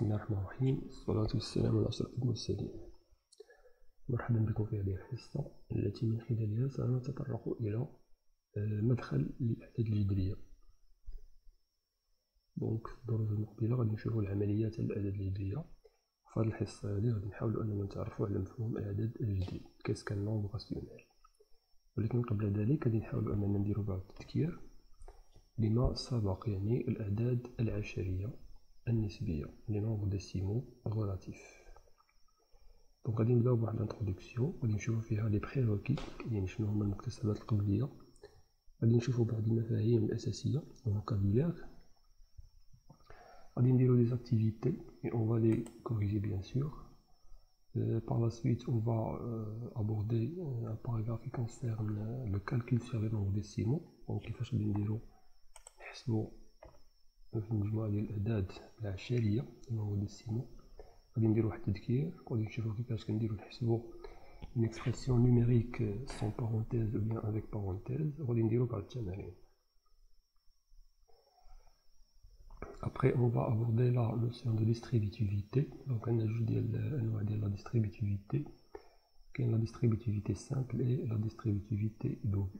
بسم الله الرحمن الرحيم. والصلاة والسلام على أشرف المرسلين. مرحبا بكم في هذه الحصة التي من خلالها سنتطرق إلى مدخل للأعداد الجذرية دونك في الدروس المقبلة غادي نشوفو العمليات ديال الأعداد الجذرية في هذه الحصة هذه غادي نحاولو أننا نتعرفو على مفهوم الأعداد الجذرية كاس كان نومبر راسيونيل ولكن قبل ذلك غادي نحاولو أننا نديرو بعض التذكير لما سبق يعني الأعداد العشرية؟ النسبية لي نومبر ديسيمو غولاتيف دونك غادي نبداو بواحد الانتروداكسيون غادي نشوفو فيها لي بريروكي يعني شنو هما المكتسبات القبلية غادي نشوفو بعض المفاهيم الأساسية الفوكابولير غادي نديرو لي زاكتيفيتي et on va les corriger bien sûr Euh, par la suite, on va euh, aborder un paragraphe qui concerne le calcul sur les nombres décimaux. Donc, كيفاش غادي نديرو نحسبو في المجموعة ديال الأعداد العشرية النومبر ديسيمو غادي نديرو واحد التذكير وغادي نشوفو كيفاش كنديرو نحسبو une expression numérique sans parenthèse ou bien avec parenthèse وغادي نديرو بعض التمارين Après, on va aborder la notion de distributivité. Donc, on a juste la distributivité, qui est la distributivité simple et la distributivité double.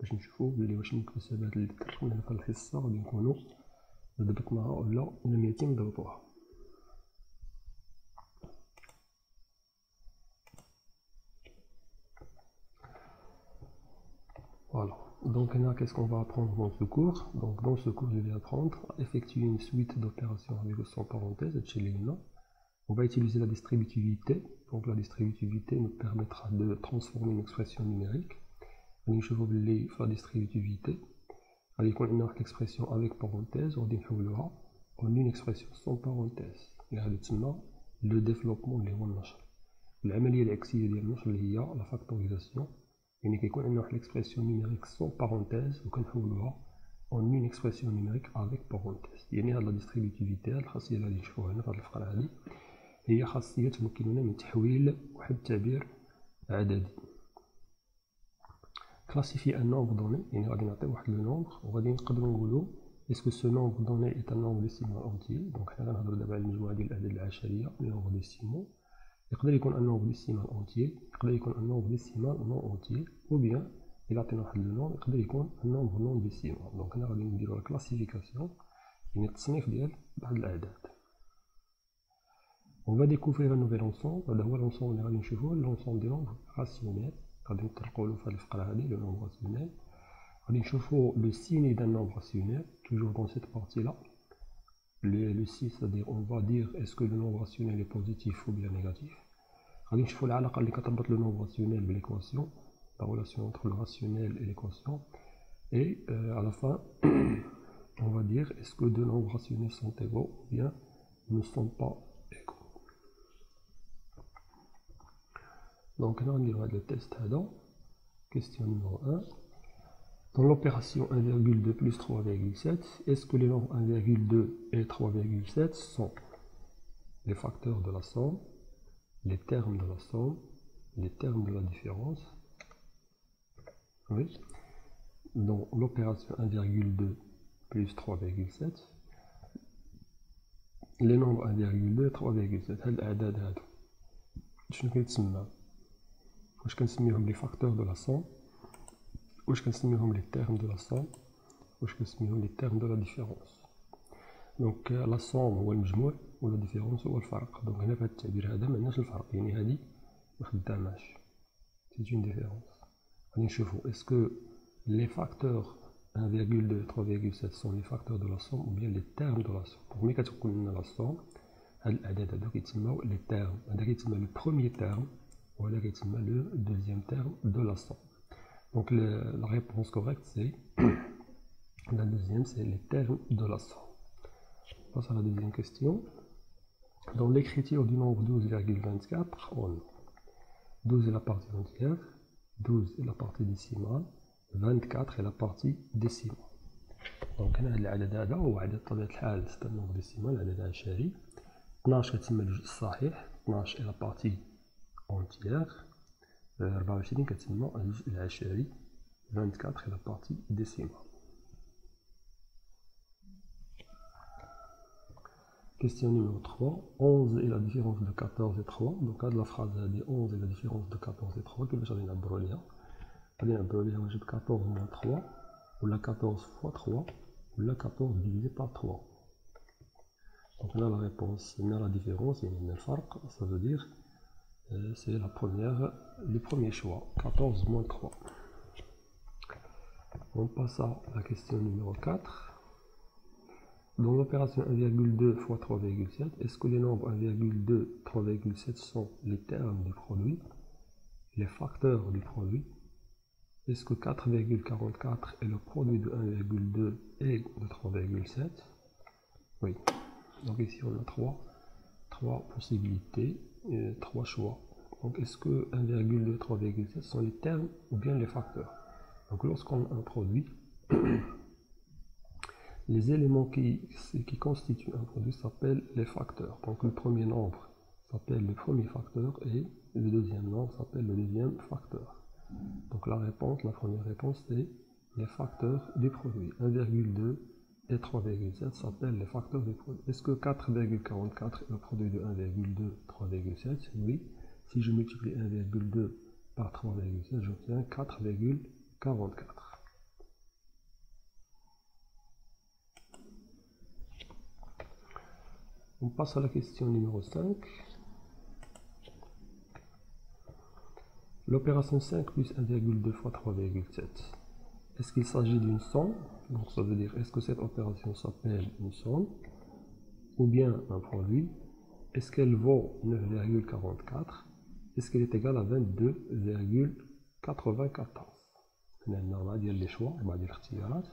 باش نشوفو بلي واش المكتسبات اللي درنا في الحصه غادي نكونو ضبطناها ولا لم يتم ضبطها Voilà. Donc là, qu'est-ce qu'on va apprendre dans ce cours Donc dans ce cours, je vais apprendre à effectuer une suite d'opérations avec ou sans parenthèse, On va utiliser la distributivité. Donc la distributivité nous permettra de transformer une expression numérique. On la distributivité. On a l'expression avec parenthèse, on en une expression sans parenthèse. Le développement de العملية العكسية ديال النشر اللي هي la factorisation يعني كيكون عندنا واحد l'expression numérique sans parenthèse وكنحولوها en une expression numérique avec parenthèse يعني هاد لا ديستريبيتيفيتي هاد الخاصية اللي غادي نشوفوها هنا في هاد الفقرة هادي هي خاصية تمكننا من تحويل واحد التعبير عددي classifier un nombre donné يعني غادي نعطيو واحد لو نومبر وغادي نقدروا نقولوا اسكو سو نومبر دوني ايت ان نومبر ديسيمال اونتيي دونك حنا غنهضروا دابا على المجموعة ديال الأعداد العشرية لي نومبر ديسيمال يقدر يكون ان نومبر ديسيمال اونتيي يقدر يكون ان نومبر ديسيمال نون اونتيي او بيان إلا عطينا واحد لو نومبر يقدر يكون ان نومبر نون ديسيمال دونك هنا غادي نديرو لا كلاسيفيكاسيون يعني التصنيف ديال بعض الأعداد On va découvrir un nouvel ensemble, هذا هو l'ensemble اللي غادي نشوفوه l'ensemble des nombres rationnels غادي نطرقوا له في هذه الفقرة هذه لو نومبر راسيونيل غادي نشوفوا لو signe d'un nombre rationnel toujours dans cette partie là le, le si c'est-à-dire on va dire est-ce que le nombre rationnel est positif ou bien négatif غادي نشوفوا العلاقة اللي كتربط لو نومبر راسيونيل بالإيكواسيون la relation entre le rationnel et l'équation et euh, à la fin on va dire est-ce que deux nombres rationnels sont égaux ou bien ne sont pas donc là on dira le test là question numéro 1 dans l'opération 1,2 plus 3,7 est-ce que les nombres 1,2 et 3,7 sont les facteurs de la somme les termes de la somme les termes de la différence oui dans l'opération 1,2 plus 3,7 les nombres 1,2 et 3,7 هاد الأعداد هادو شنو كيتسمى واش كنسميهم لي فاكتور دو لا سوم واش كنسميهم لي تيرم دو لا سوم واش كنسميهم لي تيرم دو لا ديفيرونس دونك لا سوم هو المجموع ولا ديفيرونس هو الفرق دونك هنا في هاد التعبير هذا معناش الفرق يعني هادي مخداماش سي اون ديفيرونس غادي نشوفو اسكو لي فاكتور 1,2 3,7 sont les facteurs de la somme ou bien les termes de la somme donc ملي كتكون لنا لا سوم هاد الاعداد هادو كيتسماو لي تيرم هذا كيتسمى لو بروميير تيرم وهذا كيتسمى لو دوزيام تيرم دو لا سوم دونك لا ريبونس كوريكت سي la deuxième c'est les termes de la somme on passe à la deuxième question Dans l'écriture du nombre 12,24, on 12 est la partie entière, 12 est la partie décimale, 24 est la partie décimale. Donc هنا هاد العدد هذا هو عدد بطبيعة الحال 6 نومبر ديسيمال عدد عشري 12 كتسمى الجزء الصحيح 12 est la partie entière 24 كتسمى الجزء العشري 24 est la partie décimale Question numéro 3. 11 est la différence de 14 et 3. Donc, là, la phrase dit 11 est la différence de 14 et 3. كيفاش غادي نعبروا ليها غادي نعبروا ليها واجد 14 moins 3 ولا 14 fois 3 ولا 14 divisé par 3 donc là la réponse là la différence il y a الفرق ça veut dire euh, c'est la première le premier choix 14 moins 3 on passe à la question numéro 4 dans l'opération 1,2 fois 3,7, est-ce que les nombres 1,2, 3,7 sont les termes du produit, les facteurs du produit? Est-ce que 4,44 est le produit de 1,2 et de 3,7 Oui. Donc ici on a trois, trois possibilités, et trois choix. Donc est-ce que 1,2 3,7 sont les termes ou bien les facteurs? Donc lorsqu'on produit, les éléments qui, qui constituent un produit s'appellent les facteurs. Donc le premier nombre s'appelle le premier facteur et le deuxième nombre s'appelle le deuxième facteur. Donc la réponse, la première réponse, c'est les facteurs du produit. 1,2 et 3,7 s'appellent les facteurs du produit. Est-ce que 4,44 est le produit de 1,2, 3,7 Oui. Si je multiplie 1,2 par 3,7, j'obtiens 4,44. On passe à la question numéro 5. L'opération 5 plus 1,2 fois 3,7 Est-ce qu'il s'agit d'une somme Donc ça veut dire, est-ce que cette opération s'appelle une somme Ou bien un produit Est-ce qu'elle vaut 9,44 Est-ce qu'elle est égale à 22,94 هنا غادي les choix بعد الاختيارات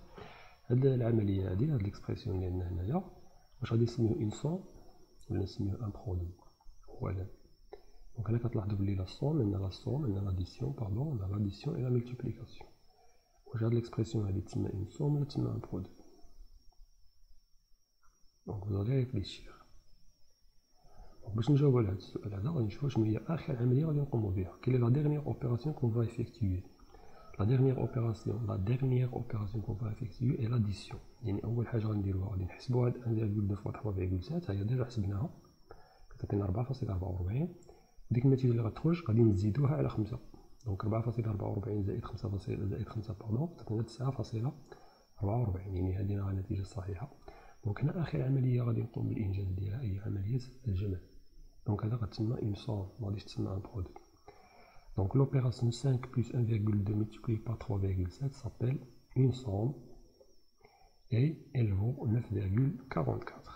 هاد العمليه هادي هاد l'expression اللي عندنا هنايا واش غادي نسميو une somme ولا نسميوه ان برودوي voilà donc هنا كتلاحظوا بلي لا somme عندنا لا somme عندنا l'addition pardon عندنا l'addition et la multiplication واش هاد l'expression هادي تسمى une somme ولا تسمى un produit donc vous allez réfléchir باش نجاوبوا على هذا السؤال هذا غادي نشوفوا شنو هي اخر عمليه غادي نقوموا بها quelle est la dernière opération qu'on va effectuer la dernière opération la dernière opération qu'on va effectuer est l'addition يعني اول حاجه غنديروها غادي نحسبوا هاد 1.2 فوا 3.7 هي ديجا حسبناها كتعطينا 4.44 ديك النتيجه اللي غتخرج غادي نزيدوها على 5 دونك 4.44 زائد 5 زائد 5 باردون تعطينا 9.44 يعني هذه النتيجه الصحيحه دونك هنا آخر عملية غادي نقوم بالإنجاز ديالها هي عملية الجمع دونك هذا غتسمى اون سون ما غاديش تسمى ان برودوي Donc l'opération 5 plus 1,2 multiplié par 3,7 s'appelle une somme et elle vaut 9,44.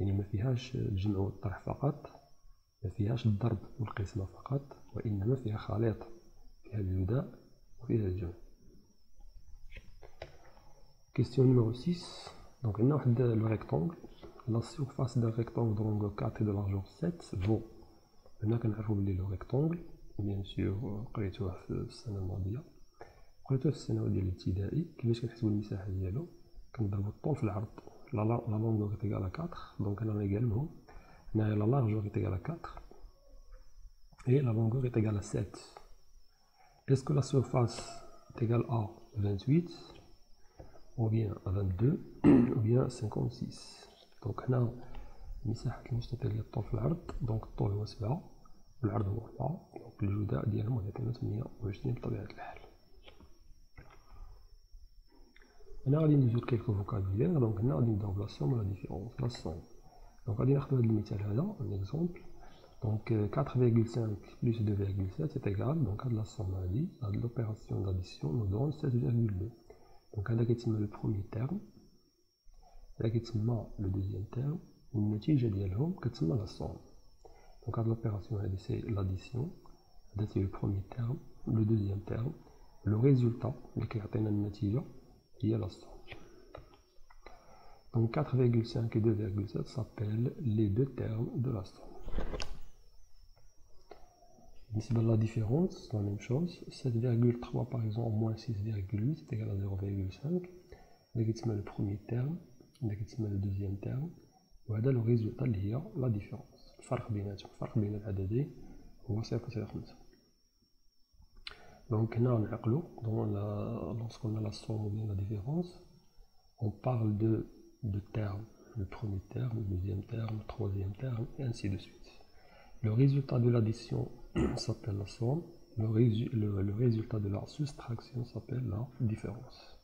يعني ما فيهاش الجمع والطرح فقط ما فيهاش الضرب والقسمة فقط وإنما فيها خليط فيها الجداء وفيها الجمع. Question numéro 6 Donc عندنا واحد le rectangle. La surface d'un rectangle de longueur 4 et de largeur 7 vaut هنا كنعرفو بلي لو rectangle bien sûr قريتوه في السنة الماضية قريتوه في الثانوي ديال الابتدائي كيفاش كنحسبوا المساحه ديالو كنضربوا الطول في العرض لا لا لونغور est égale à 4 دونك انا également هنايا لا لارجور est égale à 4 et la longueur est égale à 7 est-ce que la surface est égale à 28 ou bien à 22 ou bien 56 دونك هنا مساحة المستطيل ديال الطول في العرض دونك الطول هو 7 والعرض هو 4 دونك الجداء ديالهم غادي يعطينا 28 بطبيعة الحال هنا غادي ندوزو كيلكو فوكابيلير دونك هنا غادي نبداو بلا سوم ولا ديفيرونس لا سوم Donc, on va dire un exemple. Donc 4,5 plus 2,7 c'est égal, donc à la somme à l'opération d'addition nous donne 7,2. Donc هذا كيتسمى le premier terme, هذا كيتسمى le deuxième terme, والنتيجة ديالهم كتسمى la somme. Donc à l'opération c'est l'addition, c'est le premier terme, le deuxième terme, le résultat اللي كيعطينا النتيجة هي la somme. Donc 4,5 et 2,7 s'appellent les deux termes de la somme. Ici, la différence, c'est la même chose. 7,3 par exemple, moins 6,8, c'est égal à 0,5. C'est le premier terme, c'est le deuxième terme. Voilà le résultat lié à la différence. Le فرق بين العددين هو 0,5 donc, lorsqu'on a la somme ou bien la différence, on parle de, de termes. Le premier terme, le deuxième terme, le troisième terme, et ainsi de suite. Le résultat de l'addition s'appelle la somme, le, le, résultat de la soustraction s'appelle la différence.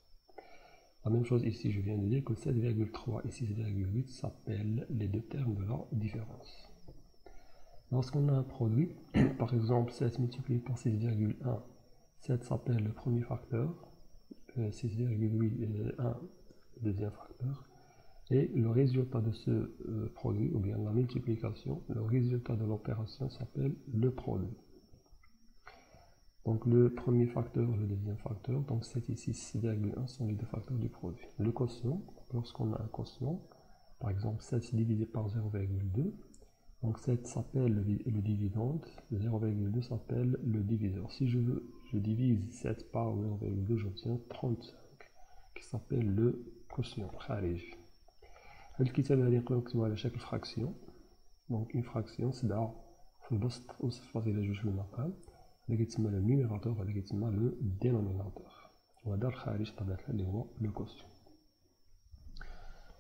La même chose ici, je viens de dire que 7,3 et 6,8 s'appellent les deux termes de la différence. Lorsqu'on a un produit, par exemple 7 multiplié par 6,1, 7 s'appelle le premier facteur, 6,8 est 1 deuxième facteur, et le résultat de ce euh, produit, ou bien la multiplication, le résultat de l'opération s'appelle le produit. Donc le premier facteur, le deuxième facteur, donc 7 et 6,1 sont les deux facteurs du produit. Le quotient, lorsqu'on a un quotient, par exemple 7 divisé par 0,2, donc 7 s'appelle le, le, dividende, 0,2 s'appelle le diviseur. Si je veux, je divise 7 par 0,2, j'obtiens 35, qui s'appelle le quotient, kharij. الكتاب هذه نقدرو نكتبو على شكل فراكسيون دونك اون فراكسيون سبعة في البسط و صفر فاصلة جوج في المقام هذا كيتسمى لو نيميراتور وهذا كيتسمى لو دينوميناتور وهذا الخارج طبيعة الحال اللي هو لو كوسيون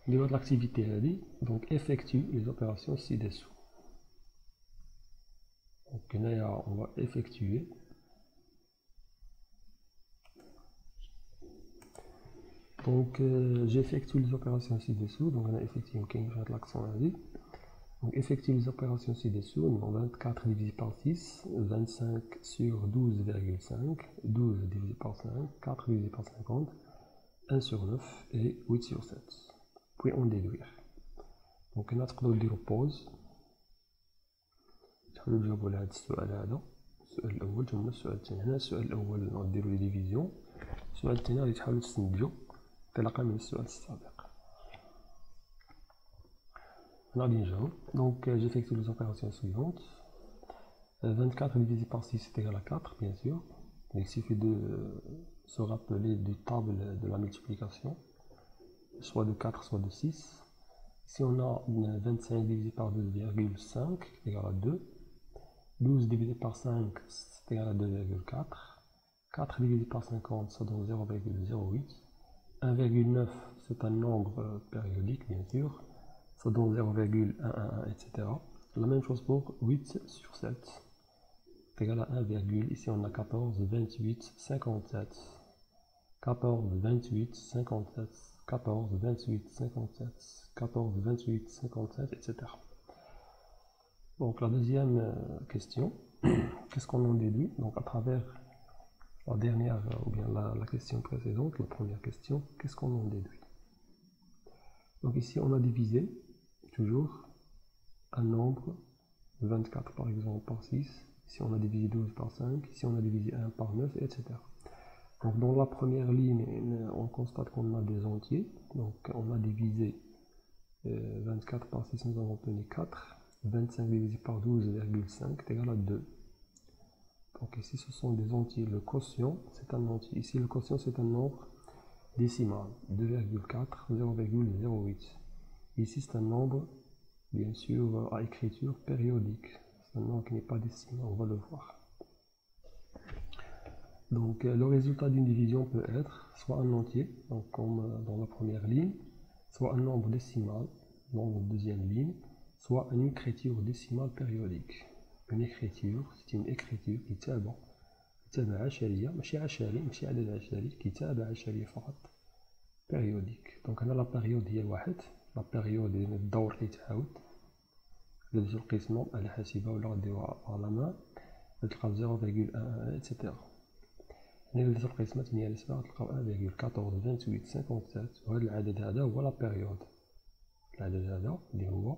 نديرو هاد لاكتيفيتي هادي دونك افيكتيو لي زوبيراسيون سي ديسو Donc on va effectuer. Donc euh, j'effectue les opérations ci-dessous. Donc on a effectué l'action Donc effectue les opérations ci-dessous. On 24 divisé par 6, 25 sur 12,5, 12 divisé par 5, 4 divisé par 50, 1 sur 9 et 8 sur 7. Puis on déduire. Donc on a trouvé pause. نحاولوا نجاوبوا على هذا السؤال هذا السؤال الاول ثم السؤال الثاني هنا السؤال الاول نديرو لي ديفيزيون السؤال الثاني غادي تحاولوا تستنتجوا انطلاقا من السؤال السابق غادي نجاوب دونك j'effectue les opérations suivantes 24 divisé par 6 c'est égal à 4 bien sûr il suffit de se rappeler du table de la multiplication soit de 4 soit de 6 si on a 25 divisé par 2,5 égal à 2 12 divisé par 5 c'est égal à 2,4 4 divisé par 50 ça donne 0,08 1,9 c'est un nombre périodique bien sûr, ça donne 0,111 etc. La même chose pour 8 sur 7 c'est égal à 1, ici on a 14, 28, 57. 14, 28, 57, 14, 28, 57, 14, 28, 57, etc. Donc la deuxième euh, question, qu'est-ce qu'on en déduit? Donc à travers la dernière, ou bien la, question précédente, la première question, qu'est-ce qu'on en déduit? Donc ici, on a divisé toujours un nombre, 24 par exemple par 6, ici on a divisé 12 par 5, ici on a divisé 1 par 9, etc. Donc dans la première ligne, on constate qu'on a des entiers, donc on a divisé 24 euh, par 6, nous avons obtenu 4, 25 divisé par 12,5 est égal à 2. Donc ici, ce sont des entiers. Le quotient, c'est un entier. Ici, le quotient, c'est un nombre décimal. 2,4, 0,08. Ici, c'est un nombre, bien sûr, à écriture périodique. C'est un nombre qui n'est pas décimal, on va le voir. Donc, euh, le résultat d'une division peut être soit un entier, donc comme euh, dans la première ligne, soit un nombre décimal, dans la deuxième ligne, soit une écriture décimale périodique. Une écriture, c'est une écriture تابع تابع عشرية ماشي عشري ماشي عدد عشري كتابة عشرية فقط périodique. Donc هنا لا بيريود هي واحد لا بيريود ديال الدور كيتعاود ندوزو القسمة على حاسبة ولا غديروها على مان غتلقاو زيرو فيغول ان اتسيتيرا هنا ندوزو القسمة تمنية على سبعة غتلقاو ان فيغول كاطورز فانتويت سانكونت سات وهاد العدد هذا هو لا بيريود العدد هذا اللي هو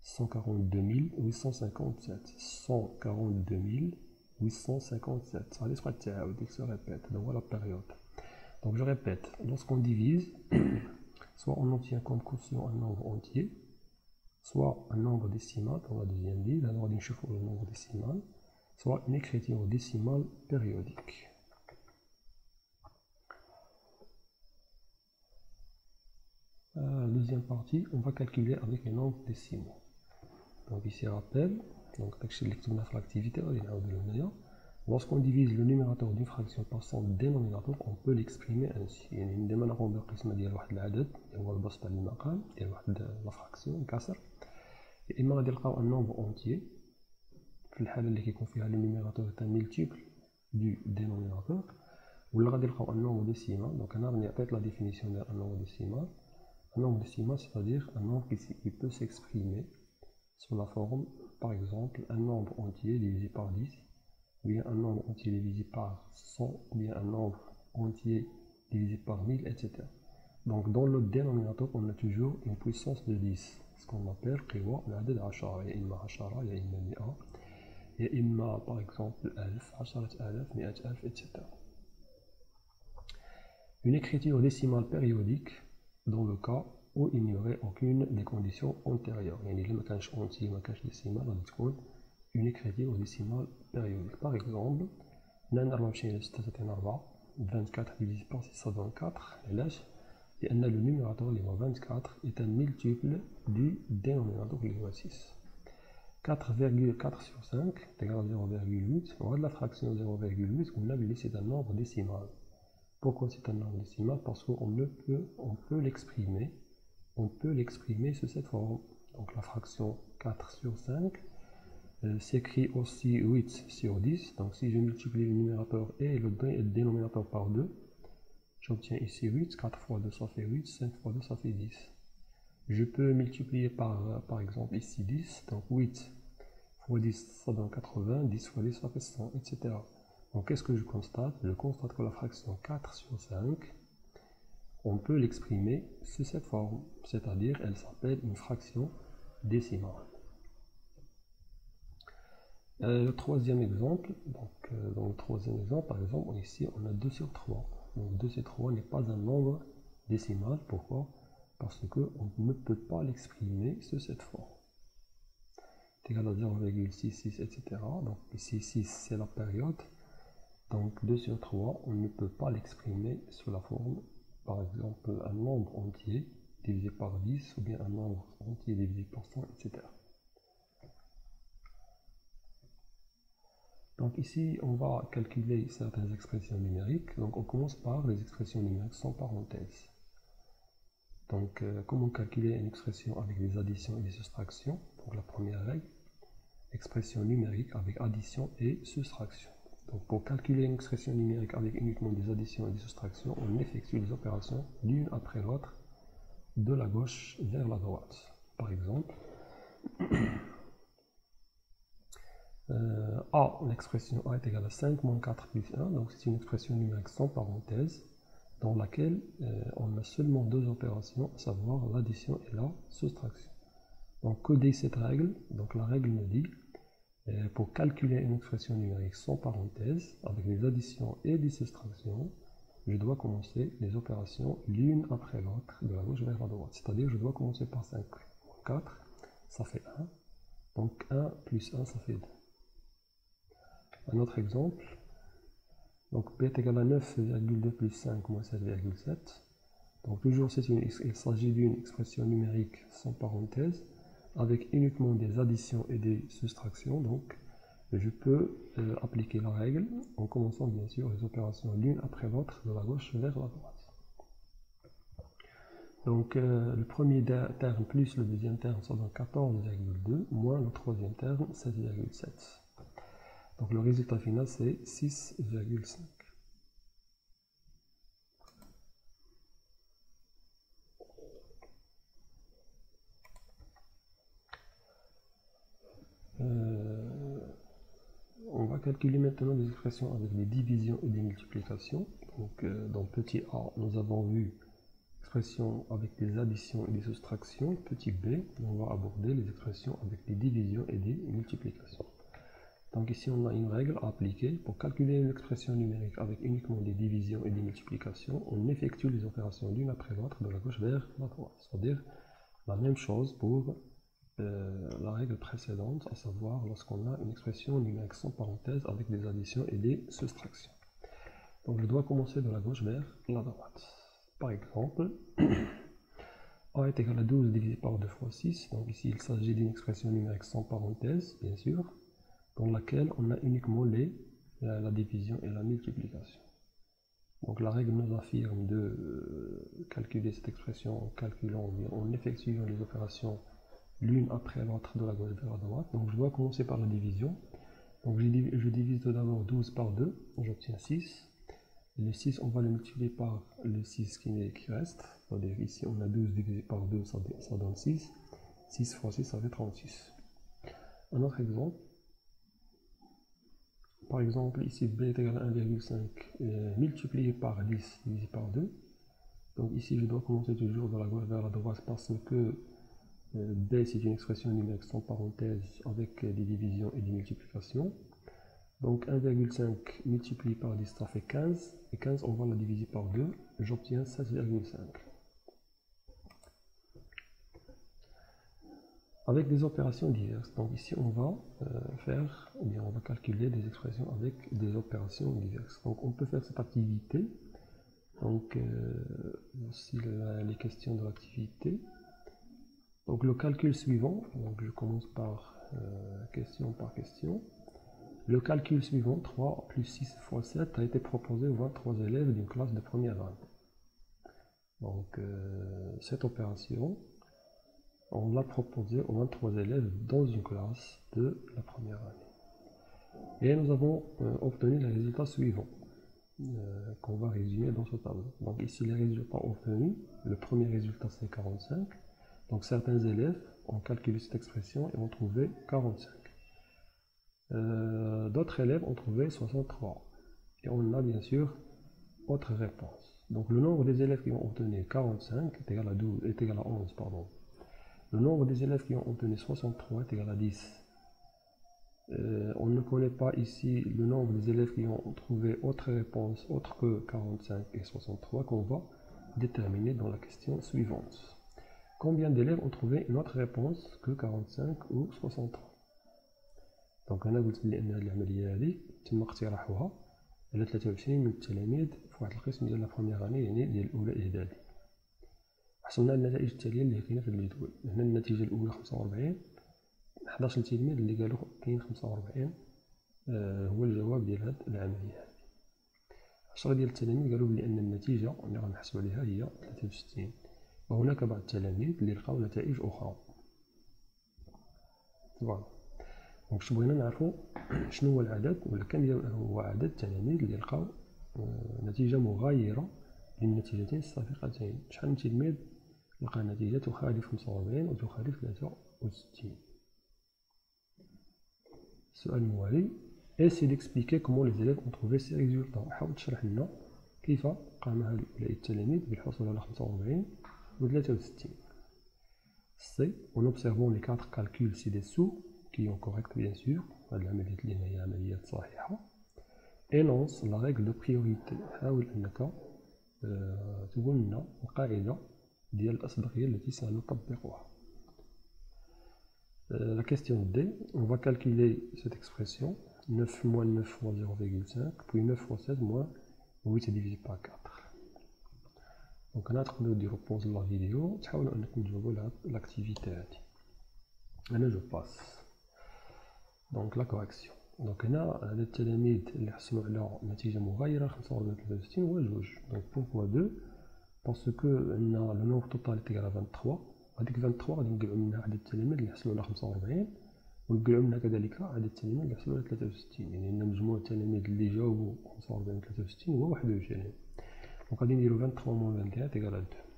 142 857 142 857 ça se répète. Donc voilà la période. Donc je répète. Lorsqu'on divise soit on obtient comme quotient un nombre entier soit un nombre décimal dans la deuxième ligne la droite d'une le nombre décimal soit une écriture décimale périodique. Euh, deuxième partie on va calculer avec les nombres décimaux. Donc ici rappel, donc l'activité, lorsqu'on divise le numérateur d'une fraction par son dénominateur, on peut l'exprimer ainsi. يعني دائما نقوم بالقسمة ديال واحد العدد اللي هو البسط على المقام ديال واحد لا فراكسيون كسر يا اما غادي نلقاو ان نومبر اونتيي في الحالة اللي كيكون فيها لو نيميراتور تاع ميلتيبل دو دينوميناتور ولا غادي نلقاو ان نومبر ديسيمال دونك انا راني عطيت لا ديفينيسيون ديال ان نومبر ديسيمال Un nombre décimal, c'est-à-dire un nombre qui, qui peut s'exprimer sous la forme, par exemple, un nombre entier divisé par 10, ou bien un nombre entier divisé par 100, ou bien un nombre entier divisé par 1000, etc. Donc dans le dénominateur, on a toujours une puissance de 10, ce qu'on appelle قوة العدد عشرة يا إما عشرة يا إما مئة يا إما par exemple ألف عشرة آلاف مئة ألف etc. Une écriture décimale périodique dans le cas où il n'y aurait aucune des conditions antérieures. يعني إلا ما كانش entier ما كانش décimal غادي تكون une écriture décimale périodique. Par exemple, هنا 24 على 6 تعطينا 4 24 divisé par 6 ça donne 4 علاش؟ لأن le numérateur اللي هو 24 est un multiple du dénominateur اللي هو 6 4,4 sur 5 égale à 0,8 وهاد la fraction 0,8 قلنا بلي c'est un nombre décimal pourquoi c'est un nombre décimal Parce qu'on peut, on peut l'exprimer, on peut l'exprimer sous cette forme. Donc la fraction 4 sur 5 euh, s'écrit aussi 8 sur 10. Donc si je multiplie le numérateur et le dénominateur par 2, j'obtiens ici 8, 4 fois 2 ça fait 8, 5 fois 2 ça fait 10. Je peux multiplier par, par exemple ici 10, donc 8 fois 10 ça donne 80, 10 fois 10 ça fait 100, etc. Donc qu'est-ce que je constate? Je constate que la fraction 4 sur 5, on peut l'exprimer sous cette forme, c'est-à-dire elle s'appelle une fraction décimale. Euh, le troisième exemple, euh, dans le troisième exemple, par exemple, ici on a 2 sur 3. Donc 2 sur 3 n'est pas un nombre décimal. Pourquoi? Parce qu'on ne peut pas l'exprimer sous cette forme. C'est égal à 0,66, etc. Donc ici 6 c'est la période. Donc 2 sur 3, on ne peut pas l'exprimer sous la forme, par exemple, un nombre entier divisé par 10, ou bien un nombre entier divisé par 100, etc. Donc ici, on va calculer certaines expressions numériques. Donc on commence par les expressions numériques sans parenthèse. Donc euh, comment calculer une expression avec des additions et des soustractions Donc la première règle, expression numérique avec addition et soustraction. Donc pour calculer une expression numérique avec uniquement des additions et des soustractions, on effectue les opérations l'une après l'autre de la gauche vers la droite. Par exemple, euh, A, l'expression A est égale à 5 moins 4 plus 1, donc c'est une expression numérique sans parenthèse dans laquelle euh, on a seulement deux opérations, à savoir l'addition et la soustraction. Donc coder cette règle, donc la règle me dit pour calculer une expression numérique sans parenthèse, avec des additions et des soustractions, je dois commencer les opérations l'une après l'autre, de la gauche vers la droite. C'est-à-dire, je dois commencer par 5 4, ça fait 1. Donc 1 plus 1, ça fait 2. Un autre exemple, donc p est égal à 9,2 plus 5 moins 7,7. Donc toujours, une, il s'agit d'une expression numérique sans parenthèse avec uniquement des additions et des soustractions. Donc, je peux euh, appliquer la règle en commençant bien sûr les opérations l'une après l'autre de la gauche vers la droite. Donc, euh, le premier terme plus le deuxième terme, ça donne 14,2 moins le troisième terme, 7,7. Donc, le résultat final, c'est 6,5. Euh, on va calculer maintenant des expressions avec des divisions et des multiplications. Donc, euh, dans petit a, nous avons vu expressions avec des additions et des soustractions. Petit b, on va aborder les expressions avec des divisions et des multiplications. Donc ici, on a une règle à appliquer. Pour calculer une expression numérique avec uniquement des divisions et des multiplications, on effectue les opérations l'une après l'autre de la gauche vers la droite. C'est-à-dire la même chose pour euh, la règle précédente, à savoir lorsqu'on a une expression numérique sans parenthèse avec des additions et des soustractions. Donc je dois commencer de la gauche vers la droite. Par exemple, A est égal à 12 divisé par 2 fois 6. Donc ici, il s'agit d'une expression numérique sans parenthèse, bien sûr, dans laquelle on a uniquement les, la, division et la multiplication. Donc la règle nous affirme de euh, calculer cette expression en calculant, en effectuant les opérations l'une après l'autre de la gauche vers la droite. Donc je dois commencer par la division. Donc je divise tout d'abord 12 par 2, j'obtiens 6. Le 6, on va le multiplier par le 6 qui, reste. C'est-à-dire ici, on a 12 divisé par 2, ça, donne 6. 6 fois 6, ça fait 36. Un autre exemple. Par exemple, ici, b est égal à 1,5 euh, multiplié par 10 divisé par 2. Donc ici, je dois commencer toujours de la gauche vers la droite parce que b, c'est une expression numérique sans parenthèse avec des divisions et des multiplications. Donc 1,5 multiplié par 10, ça fait 15. Et 15, on va la diviser par 2. J'obtiens 16,5. Avec des opérations diverses. Donc ici, on va euh, faire, ou bien on va calculer des expressions avec des opérations diverses. Donc on peut faire cette activité. Donc euh, voici les questions de l'activité. Donc le calcul suivant, donc je commence par euh, question par question. Le calcul suivant, 3 plus 6 fois 7, a été proposé aux 23 élèves d'une classe de première année. Donc, euh, cette opération, on l'a proposée aux 23 élèves dans une classe de la première année. Et nous avons euh, obtenu les résultats suivants, qu'on va résumer dans ce tableau. Donc ici, les résultats obtenus, le premier résultat c'est 45. Donc certains élèves ont calculé cette expression et ont trouvé 45. Euh, d'autres élèves ont trouvé 63. Et on a bien sûr autre réponse. Donc le nombre des élèves qui ont obtenu 45 est égal à, 12, est égal à 11. Pardon. Le nombre des élèves qui ont obtenu 63 est égal à 10. Euh, on ne connaît pas ici le nombre des élèves qui ont trouvé autre réponse autre que 45 et 63 qu'on va déterminer dans la question suivante. Combien d'élèves ont trouvé une autre réponse que 45 ou 63 دونك أنا قلت بلي أن هاد العملية هادي تم اقتراحها على 23 من التلاميذ في واحد القسم ديال لا بروميير اني يعني ديال الأولى إعدادي. حصلنا النتائج التالية اللي كاينة في الجدول هنا النتيجة الأولى 45 11 تلميذ اللي قالوا كاين 45 آه هو الجواب ديال هاد العملية هادي 10 ديال التلاميذ قالوا بلي أن النتيجة اللي غنحسبوا عليها هي 63 وهناك بعض التلاميذ اللي لقاو نتائج أخرى. فوالا دونك بغينا نعرفو شنو هو العدد ولا كم هو عدد التلاميذ اللي لقاو آه، نتيجة مغايرة للنتيجتين السابقتين. شحال من تلميذ لقى نتيجة تخالف 45 وتخالف 63 السؤال الموالي اسي ليكسبليكي كومون لي élèves اون تروفي سي résultats. حاول تشرح لنا كيف قام هؤلاء التلاميذ بالحصول على 45 Modulation estime. C'est, en observant les quatre calculs ci-dessous, qui ont correct bien sûr, énonce la règle de priorité. Euh, euh, la question D, on va calculer cette expression 9 moins 9 fois 0,5, puis 9 fois 16 moins 8 divisé par 4. دونك أنا تقدروا ديروا بوز لا فيديو تحاولوا انكم تجاوبوا على لاكتيفيتي هادي أنا جو باس دونك لا كوريكسيون دونك هنا هاد التلاميذ اللي حصلوا على خمسة وأربعين ثلاثة وستين هو جوج دونك بوان دو باسكو عندنا لو نومبر توتال تخوا هاديك فان تخوا غادي نقلعو منها عدد التلاميذ اللي حصلوا على خمسة وأربعين ونقلعو منها كذلك عدد التلاميذ اللي حصلوا على ثلاثة وستين يعني عندنا مجموع التلاميذ اللي جاوبوا خمسة وأربعين ثلاثة وستين هو واحد وعشرين دونك غادي نديرو فان تخوا موان فان كات تيغال دو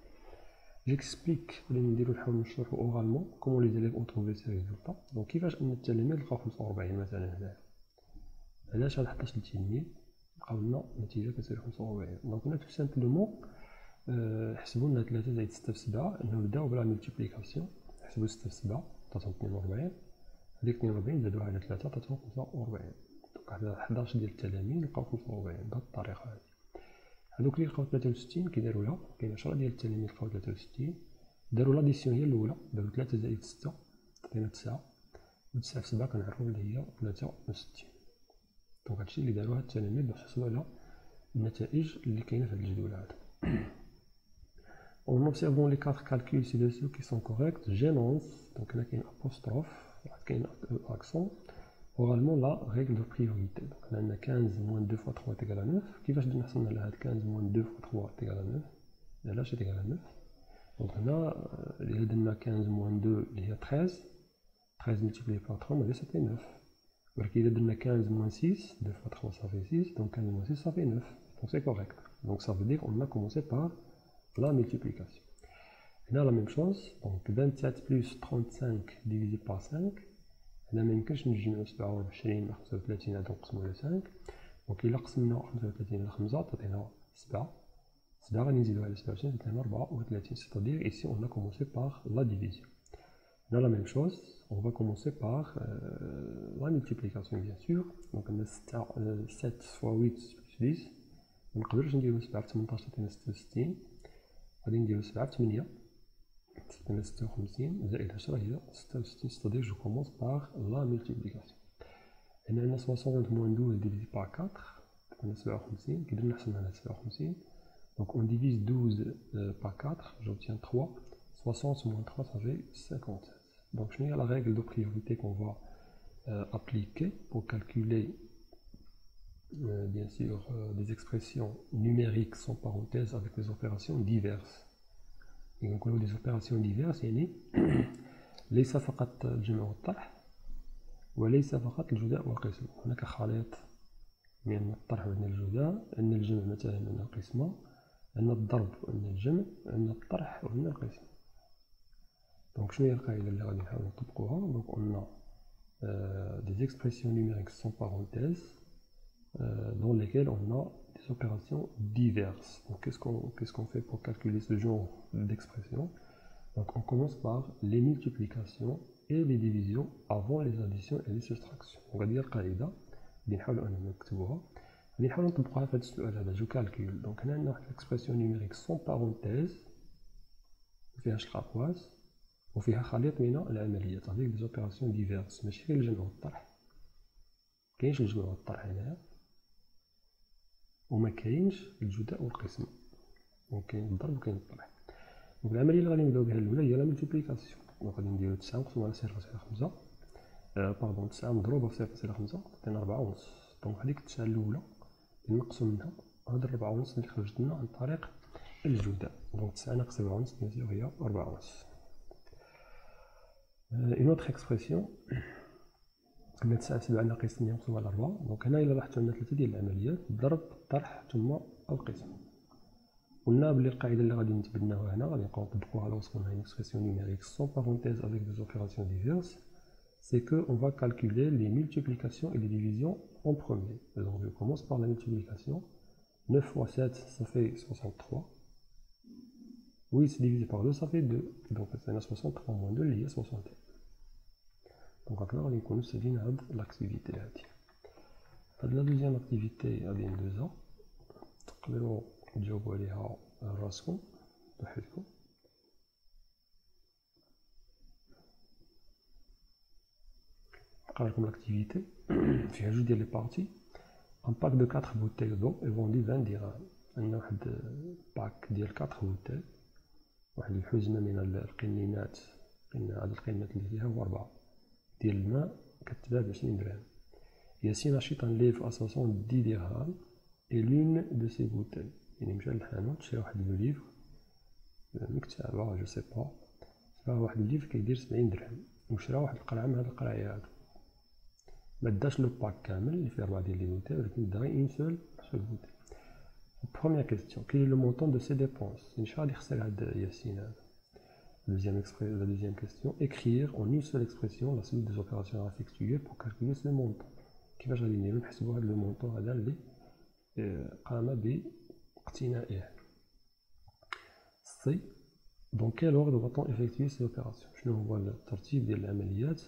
J'explique oralement comment les élèves ont trouvé ces résultats. Donc, كيفاش ان التلاميذ لقاو 45 مثلا هنايا علاش هاد 11 تلميذ لقاو لنا نتيجه كتساوي 45 دونك هنا تو سامبلومون حسبوا لنا 3 زائد 6 في 7 انه بداو بلا ملتيبليكاسيون حسبوا 6 في 7 عطاتهم 42 هذيك 42 زادوها على 3 عطاتهم 45 دونك 11 ديال التلاميذ لقاو 45 بهذه الطريقة هذه هذوك اللي لقاو 63 كي داروا لها كاين 10 ديال التلاميذ لقاو 63 داروا لاديسيون هي الاولى داروا 3 زائد 6 عطينا 9 و 9 في 7 كنعرفوا اللي هي 63 دونك هادشي اللي داروه التلاميذ باش يحصلوا على النتائج اللي كاينة في هاد الجدول هذا En observant les quatre calculs ci-dessous qui sont corrects, j'énonce, donc là il y a un apostrophe, il y a un accent, oralement la règle de priorité. Donc là on a 15 moins 2 fois 3 est égal à 9. Qui va dire là 15 moins 2 fois 3 est égal à 9 Et là c'est égal à 9. Donc là, y a 15 moins 2, il y a 13. 13 multiplié par 3, ça fait 9. Donc il y a 15 moins 6, 2 fois 3 ça fait 6, donc 15 moins 6 ça fait 9. Donc c'est correct. Donc ça veut dire qu'on a commencé par la multiplication. Et là la même chose, donc 27 plus 35 divisé par 5, هنا ما يمكنش نجمعو 27 مع 35 هذا نقسمو على 5 دونك إلا قسمنا 35 على 5 تعطينا 7 7 غادي نزيدو على 27 تعطينا 34 c'est-à-dire ici on a commencé par la division هنا la même chose on va commencer par euh, la multiplication bien sûr donc on a 7 fois 8 plus 10 ما نقدرش نديرو 7 في 18 تعطينا 66 غادي نديرو 7 في 8 تعطينا 56 زائد 10 هي 66 c'est-à-dire je commence par la multiplication هنا عندنا 60 moins 12 divisé par 4 تعطينا 57 كي درنا حسبنا على 57 donc on divise 12 euh, par 4 j'obtiens 3 60 moins 3 ça fait 57 donc je mets la règle de priorité qu'on va euh, appliquer pour calculer euh, bien sûr des expressions numériques sans parenthèse avec des opérations diverses يكونوا دي زوبيراسيون ديفيرس يعني ليس فقط الجمع والطرح وليس فقط الجداء والقسم هناك خليط بين الطرح وعندنا الجداء عندنا الجمع مثلا عندنا القسمة عندنا الضرب وعندنا الجمع عندنا الطرح وعندنا القسم دونك شنو هي القاعدة اللي غادي نحاول نطبقوها دونك قلنا دي sans parenthèse euh, dans lesquelles on a des opérations diverses. Donc qu'est-ce qu'on qu'est-ce qu'on fait pour calculer ce genre d'expression Donc on commence par les multiplications et les divisions avant les additions et les soustractions. On va dire قاعدة اللي نحاولوا أننا نكتبوها اللي نحاولوا نطبقوها في هذا السؤال هذا جو كالكول دونك هنا عندنا واحد الاكسبرسيون نيميريك سون بارونتيز ما فيهاش الأقواس وفيها خليط من العمليات افيك دي زوبيراسيون ديفيرس ماشي غير الجمع والطرح كاينش الجمع والطرح هنايا وما كاينش الجداء والقسمة دونك الضرب وكاين الطرح دونك العملية اللي غادي نبداو بها الأولى هي لا ملتيبليكاسيون دونك غادي نديرو تسعة نقسمو على صفر فاصلة خمسة. باردون تسعة مضروبة في صفر فاصلة خمسة. تعطينا ربعة ونص. دونك هاديك التسعة الأولى نقصو منها. هاد الربعة ونص اللي خرجت لنا عن طريق الجداء. دونك تسعة ناقص ربعة ونص بيان هي ربعة ونص. اون اوتر اكسبرسيون عندنا تسعة في سبعة ناقص ثمانية مقسوم على أربعة دونك هنا إلا لاحظتو عندنا ثلاثة ديال العمليات الضرب الطرح ثم القسم قلنا بلي القاعدة اللي غادي نتبناوها هنا غادي نبقاو نطبقوها على وصفنا une expression numérique sans parenthèse avec des opérations diverses c'est que on va calculer les multiplications et les divisions en premier donc je commence par la multiplication 9 fois 7 ça fait 63 8 divisé par 2 ça fait 2 donc c'est 63 moins 2 اللي هي 61 دونك هكذا غادي نكونو سالين هاد لاكتيفيتي هادي هاد لا دوزيام اكتيفيتي غادي ندوزها تقدروا تجاوبوا عليها راسكم بوحدكم نقرا لكم لاكتيفيتي فيها جوج ديال لي بارتي ان باك دو 4 بوتيل دو اي فوندي 20 درهم عندنا واحد باك ديال 4 بوتيل واحد الحزمه من القنينات هاد القنينات اللي فيها هو اربعه ديال الماء كتباع بعشرين درهم ياسين un livre à 70 درهم et l'une de ses bouteilles. يعني مشى للحانوت شرا واحد لو ليفر مكتبة جو سي با شرا واحد الليفر كيدير سبعين درهم. وشرا واحد القرعة من هاد القراية هادو. ما داش لو باك كامل اللي فيه ربعة ديال لي بوتيل ولكن دا اون سول سول بوتيل بروميير كيستيون كي لو مونطون دو سي ديبونس شحال يخسر هاد ياسين هذا Deuxième la deuxième question, écrire en une seule expression la suite des opérations à effectuer pour calculer ce montant. كيفاش غادي نديرو نحسبو هاد لو مونطون هذا اللي قام باقتنائه سي دون كيل اوردر va-t-on effectuer ces opérations شنو هو الترتيب ديال العمليات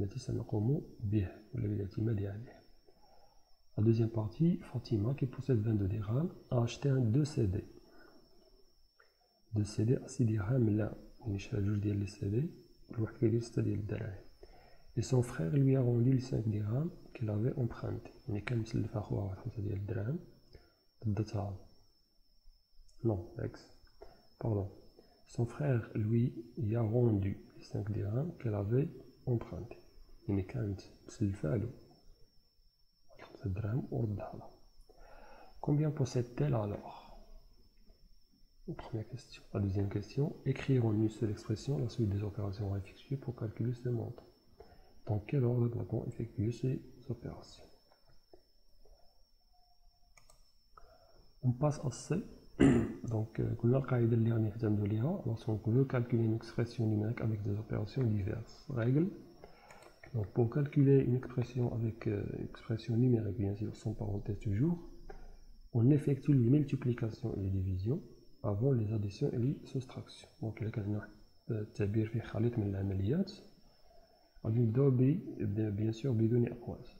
التي سنقوم به ولا بالاعتماد عليه La deuxième partie, Fatima, qui possède 22 dirhams, a acheté un 2 CD. 2 CD à 6 dirhams là. يعني شرا جوج ديال لي CD, الواحد كيدير 6 ديال الدراهم. Et son frère lui a rendu les 5 dirhams qu'il avait emprunté. يعني كان مسلف اخوها واحد 5 ديال الدراهم ردتها Non, ex. Pardon. Son frère lui y a rendu les 5 dirhams qu'elle avait emprunté. يعني كانت مسلفة له Combien possède-t-elle alors Première question. La deuxième question, écrire en une seule expression la suite des opérations à effectuer pour calculer ce montant. Dans quel ordre doit-on effectuer ces opérations? On passe à C. Donc, lorsqu'on veut calculer une expression numérique avec des opérations diverses. Règle donc pour calculer une expression avec euh, expression numérique, bien sûr, sans parenthèse toujours, on effectue les multiplications et les divisions avant les additions et les soustractions. Donc il y a التعبير في خليط من العمليات غادي نبداو bien sûr بدون أقواس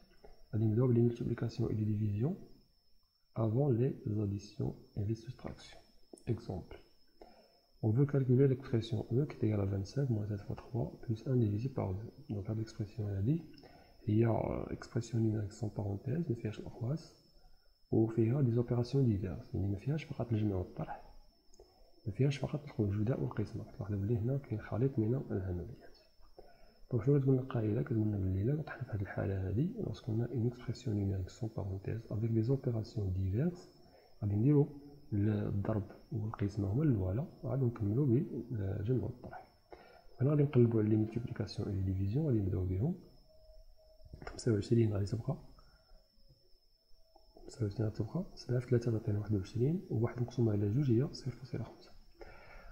غادي نبداو les multiplications et les divisions avant les additions et les soustractions exemple on veut calculer l'expression E qui est égale à 25 moins 7 fois 3 plus 1 divisé par 2. Donc l'expression elle a dit, il y a euh, expression numérique sans parenthèse, ما فيهاش الأقواس وفيها des opérations diverses يعني ما فيهاش فقط الجمع والطرح ما فيهاش فقط الجداء والقسمة تلاحظوا بلي هنا كاين خليط من العمليات دونك شنو كتقول القاعدة كتقول لنا بلي إلا طحنا في هذه الحالة هذه لوسكون اون اكسبرسيون نيميريك سون بارونتيز افيك دي زوبيراسيون ديفيرس غادي نديرو الضرب والقسمة هما الأولى وعاد نكملو بالجمع والطرح هنا غادي نقلبو على لي ملتيبليكاسيون لي ديفيزيون غادي نبداو بهم. خمسة وعشرين غادي تبقى. خمسة وعشرين غادي تبقى. سبعة في ثلاثة تعطينا واحد وعشرين وواحد مقسومة على جوج هي صفر فاصلة خمسة.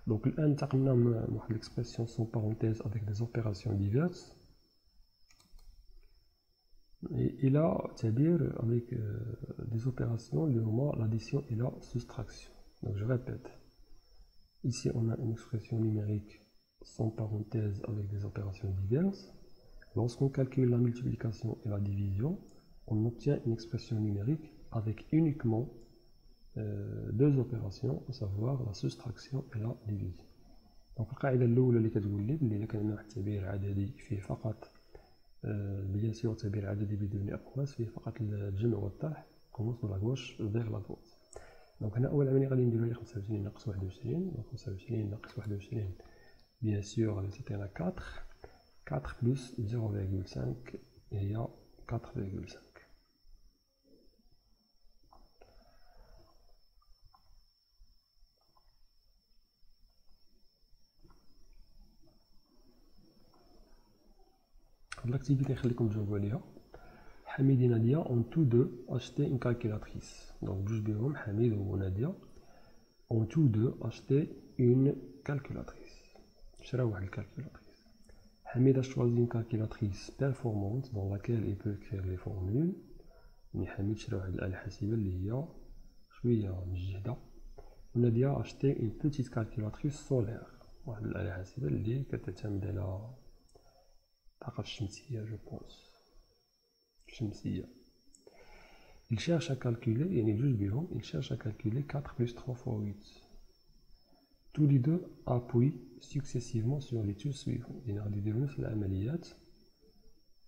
دونك الآن انتقلنا من واحد ليكسبرسيون سون بارونتيز افيك دي زوبيراسيون ديفيرس il a, c'est-à-dire avec euh, des opérations, le moment l'addition et la soustraction. Donc je répète, ici on a une expression numérique sans parenthèse avec des opérations diverses. Lorsqu'on calcule la multiplication et la division, on obtient une expression numérique avec uniquement euh, deux opérations, à savoir la soustraction et la division. Donc القاعدة الأولى اللي كتقول لي بلي إلا كان واحد التعبير عددي فيه فقط بيان سور تعبير عددي بدون اقواس فيه فقط الجمع والطرح كومونس من لاكواش فيغ لا دونك هنا اول عمليه غادي نديرو هي 25 ناقص 21 دونك 25 ناقص 21 بيان سور غادي تعطينا 4 4 بلس 0.5 هي 4.5 l'activité نخليكم تجاوبوا عليها حميد et Nadia ont tous deux acheté une calculatrice donc بجوج بهم حميد ونادية ont tous deux acheté une calculatrice شراو واحد الكالكولاتريس حميد a choisi une calculatrice performante dans laquelle il peut écrire les formules يعني حميد شرا واحد الآلة حاسبة اللي هي شوية مجهدة ونادية acheté une petite calculatrice solaire واحد الآلة حاسبة اللي كتعتمد على طاقة الشمسية جو بونس الشمسية il cherche à calculer يعني بجوج بيهم il cherche à calculer 4 plus 3 fois 8 tous les deux appuient successivement sur l'étude suivante يعني غادي يديرو نفس العمليات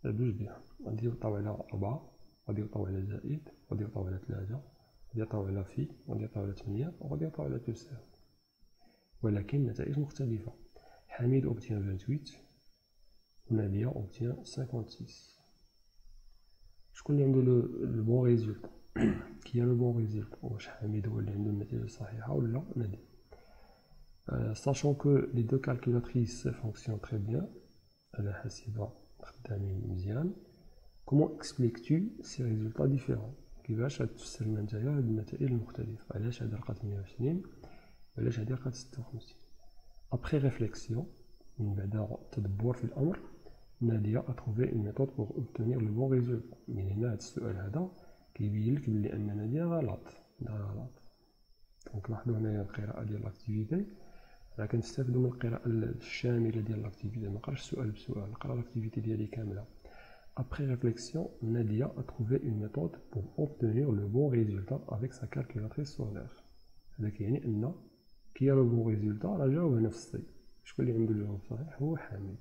بجوج بيهم غادي يطاو على 4 غادي يطاو على زائد غادي يطاو على 3 غادي يطاو على في غادي يطاو على 8 وغادي يطاو على تساوي ولكن النتائج مختلفة حميد obtient 28 Nadia obtient 56. Je connais le, le bon résultat. Qui a le bon résultat euh, Sachant que les deux calculatrices fonctionnent très bien, comment expliques-tu ces résultats différents كيفاش تفسر انت هاد النتائج المختلفة علاش هذا لقات 120 وعلاش هذه لقات 56 Après réflexion, Nadia a trouvé une méthode pour obtenir le bon résultat. Mais هنا هذا السؤال هذا كيبين لك بلي ان نادية غلط غلط دونك لاحظوا هنايا القراءة ديال لاكتيفيتي راه كنستافدو من القراءة الشاملة ديال لاكتيفيتي منقراش السؤال بسؤال نقرا لاكتيفيتي ديالي كاملة Après réflexion, Nadia a trouvé une méthode pour obtenir le bon résultat avec sa calculatrice solaire. هذاك يعني ان كي لو بون ريزولتا راه جاوب نفسي شكون اللي عنده الجواب صحيح هو حامد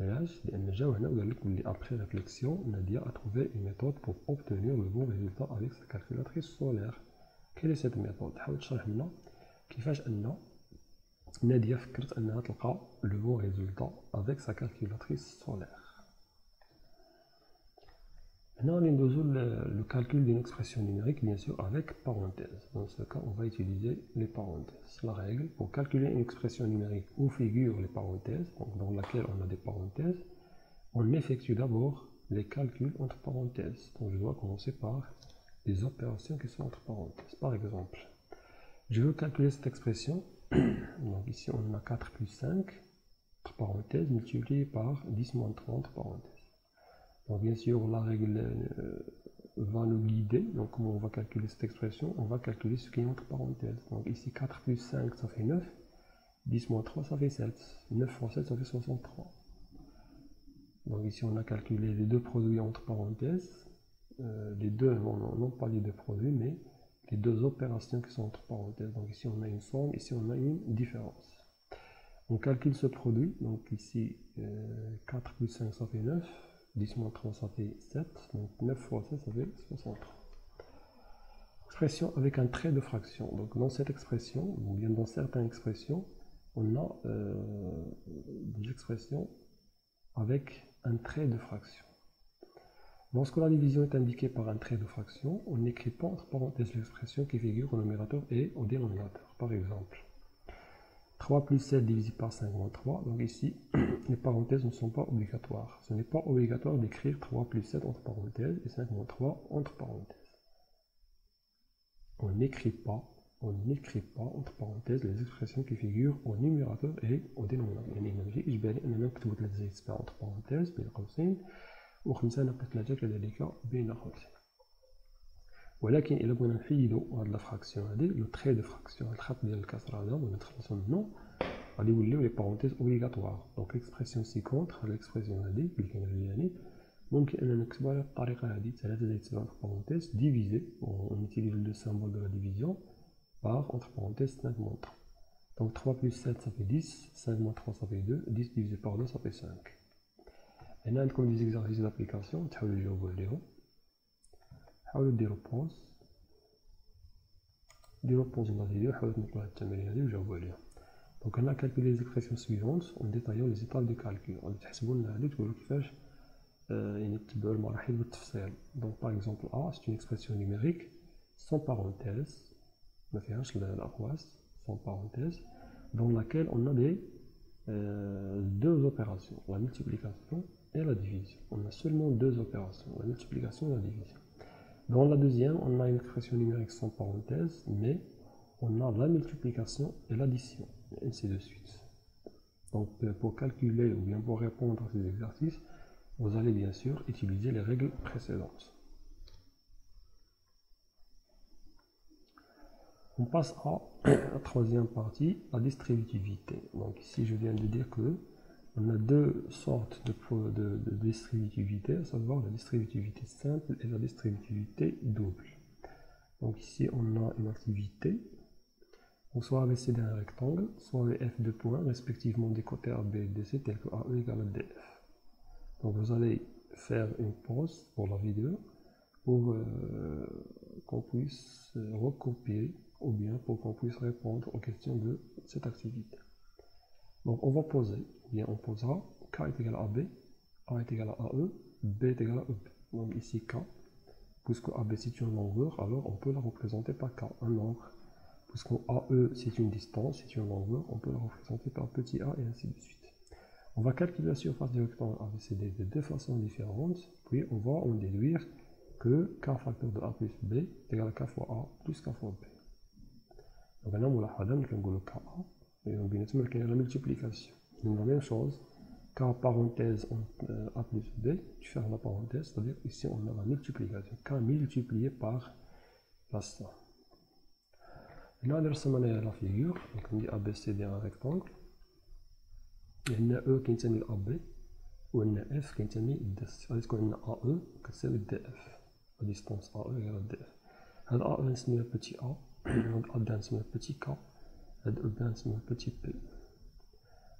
علاش لان جاو هنا وقال لك بلي ابخي ريفليكسيون ناديا ا تروفي اون ميثود بور اوبتونير لو بون ريزولتا افيك سا كالكولاتريس سولير كيلي سيت ميثود حاول تشرح لنا كيفاش ان ناديا فكرت انها تلقى لو بون ريزولتا افيك سا كالكولاتريس سولير Maintenant, on le calcul d'une expression numérique, bien sûr, avec parenthèse. Dans ce cas, on va utiliser les parenthèses. La règle, pour calculer une expression numérique où figurent les parenthèses, dans laquelle on a des parenthèses, on effectue d'abord les calculs entre parenthèses. Donc, je dois commencer par les opérations qui sont entre parenthèses. Par exemple, je veux calculer cette expression. Donc, ici, on a 4 plus 5, entre parenthèses, multiplié par 10 moins 3 entre parenthèses. Donc bien sûr, la règle euh, va nous guider. Donc comment on va calculer cette expression? On va calculer ce qui est entre parenthèses. Donc ici 4 plus 5, ça fait 9. 10 moins 3, ça fait 7. 9 fois 7, ça fait 63. Donc ici, on a calculé les deux produits entre parenthèses. Euh, les deux, non, pas les deux produits, mais les deux opérations qui sont entre parenthèses. Donc ici, on a une somme, ici, on a une différence. On calcule ce produit. Donc ici, 4 euh, plus 5, ça fait 9. 10 moins 3, ça fait 7. Donc 9 fois 7, ça fait 63. Expression avec un trait de fraction. Donc dans cette expression, ou bien dans certaines expressions, on a euh, des expressions avec un trait de fraction. Lorsque la division est indiquée par un trait de fraction, on n'écrit pas entre parenthèses l'expression qui figure au numérateur et au dénominateur. Par exemple, 3 plus 7 divisé par 5 moins 3. Donc ici, les parenthèses ne sont pas obligatoires. Ce n'est pas obligatoire d'écrire 3 plus 7 entre parenthèses et 5 moins 3 entre parenthèses. On n'écrit pas, on n'écrit pas entre parenthèses les expressions qui figurent au numérateur et au dénominateur. يعني هنا ماشي إجباري أننا نكتبو 3 زائد 7 entre parenthèses بين قوسين و5 ناقص 3 كذلك بين قوسين. ولكن الا بغينا نحيدو هاد لا فراكسيون هادي لو تري دو فراكسيون الخط ديال الكسر هذا بغينا نتخلصو منو غادي يوليو لي بارونتيز اوبليغاتوار دونك ليكسبرسيون سي كونتر هاد ليكسبرسيون هادي اللي كاينه يعني ممكن اننا نكتبوها على الطريقه هادي 3 زائد 7 entre parenthèses ديفيزي on utilise le symbole de la division par entre parenthèses 5 moins 3 donc 3 plus 7 ça fait 10 5 moins 3 ça fait 2 10 divisé par 2 ça fait 5 هنا عندكم des exercices d'application تحاولوا تجاوبوا عليهم حاولوا ديروا بوز ديروا بوز من الفيديو حاولوا تنقلوا هاد التمارين هادي وجاوبوا عليها دونك هنا كالكولي لي زيكسبرسيون سويفونت اون ديتايون لي زيتاب دو كالكول غادي تحسبوا لنا هادي تقولوا كيفاش يعني تتبعوا المراحل بالتفصيل دونك باغ اكزومبل ا سي اون اكسبرسيون نيميريك سون بارونتيز ما فيهاش الاقواس سون بارونتيز dans laquelle on a des euh, deux opérations, la multiplication et la division. On a seulement deux opérations, la multiplication et la division. Dans la deuxième, on a une expression numérique sans parenthèse, mais on a la multiplication et l'addition, et ainsi de suite. Donc euh, pour calculer ou bien pour répondre à ces exercices, vous allez bien sûr utiliser les règles précédentes. On passe à la troisième partie, la distributivité. Donc ici, je viens de dire que on a deux sortes de, distributivité, à savoir la distributivité simple et la distributivité double. Donc ici, on a une activité, soit ABC d'un rectangle, soit F de points, respectivement des côtés A, B et DC, tels que AE égale à DF. Donc vous allez faire une pause pour la vidéo pour euh, qu'on puisse recopier ou bien pour qu'on puisse répondre aux questions de cette activité. Donc on va poser bien on posera K est égal à AB, A est égal à AE, B est égal à EB. Donc ici K, puisque AB c'est une longueur, alors on peut la représenter par K, un angle. Puisque AE c'est une distance, c'est une longueur, on peut la représenter par petit a et ainsi de suite. On va calculer la surface du rectangle ABCD de deux façons différentes, puis on va en déduire que K facteur de A plus B est égal à K fois A plus K fois B. Donc maintenant, on va KA et on la multiplication. Donc la même chose, K parenthèse entre A plus B, tu fermes la parenthèse, c'est-à-dire ici on a la multiplication, K multiplié par somme. Là, on a la figure, donc on dit ABCD un rectangle, il y a E qui est AB, ou un F qui est D. C'est-à-dire qu'on a AE qui est DF. La distance AE égale DF. AE c'est le petit a, donc A c'est le petit k, et E c'est le petit p.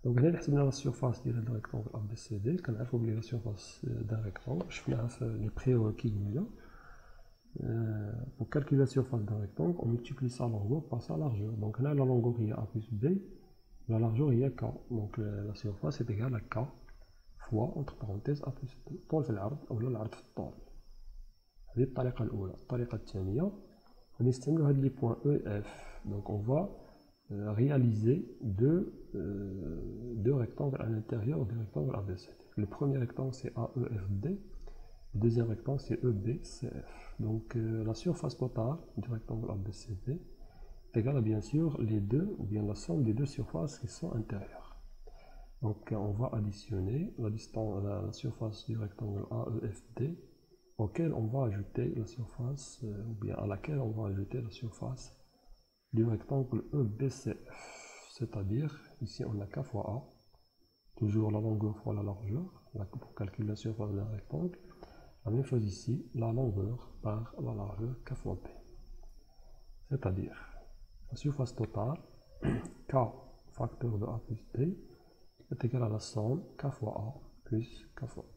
Donc, هنا حسبنا la surface ديال هذا rectangle ABCD كنعرفو بلي la surface d'un rectangle شفناها في les prérequis euh, pour calculer la surface d'un rectangle, on multiplie sa longueur par sa largeur. Donc là, la longueur est A plus B, la largeur est K. Donc la surface est égale à K fois, entre parenthèses, A plus B. طول في العرض أو العرض في الطول. هذه الطريقة الأولى. الطريقة الثانية غنستعملو هاد لي بوان E F. Donc on va euh, réaliser deux, euh, deux rectangles à l'intérieur du rectangle ABC. Le premier rectangle c'est AEFD le deuxième rectangle, c'est EBCF. Donc euh, la surface totale du rectangle ABCD est égale à bien sûr les deux, ou bien la somme des deux surfaces qui sont intérieures. Donc on va additionner la, surface du rectangle AEFD auquel on va ajouter la surface, euh, ou bien à laquelle on va ajouter la surface du rectangle EBCF. C'est-à-dire, ici on a K fois A, toujours la longueur fois la largeur, pour calculer la surface d'un rectangle. La même chose ici, la longueur par la largeur K fois P. C'est-à-dire, la surface totale, K facteur de A plus B, est égal à la somme K fois A plus K fois B.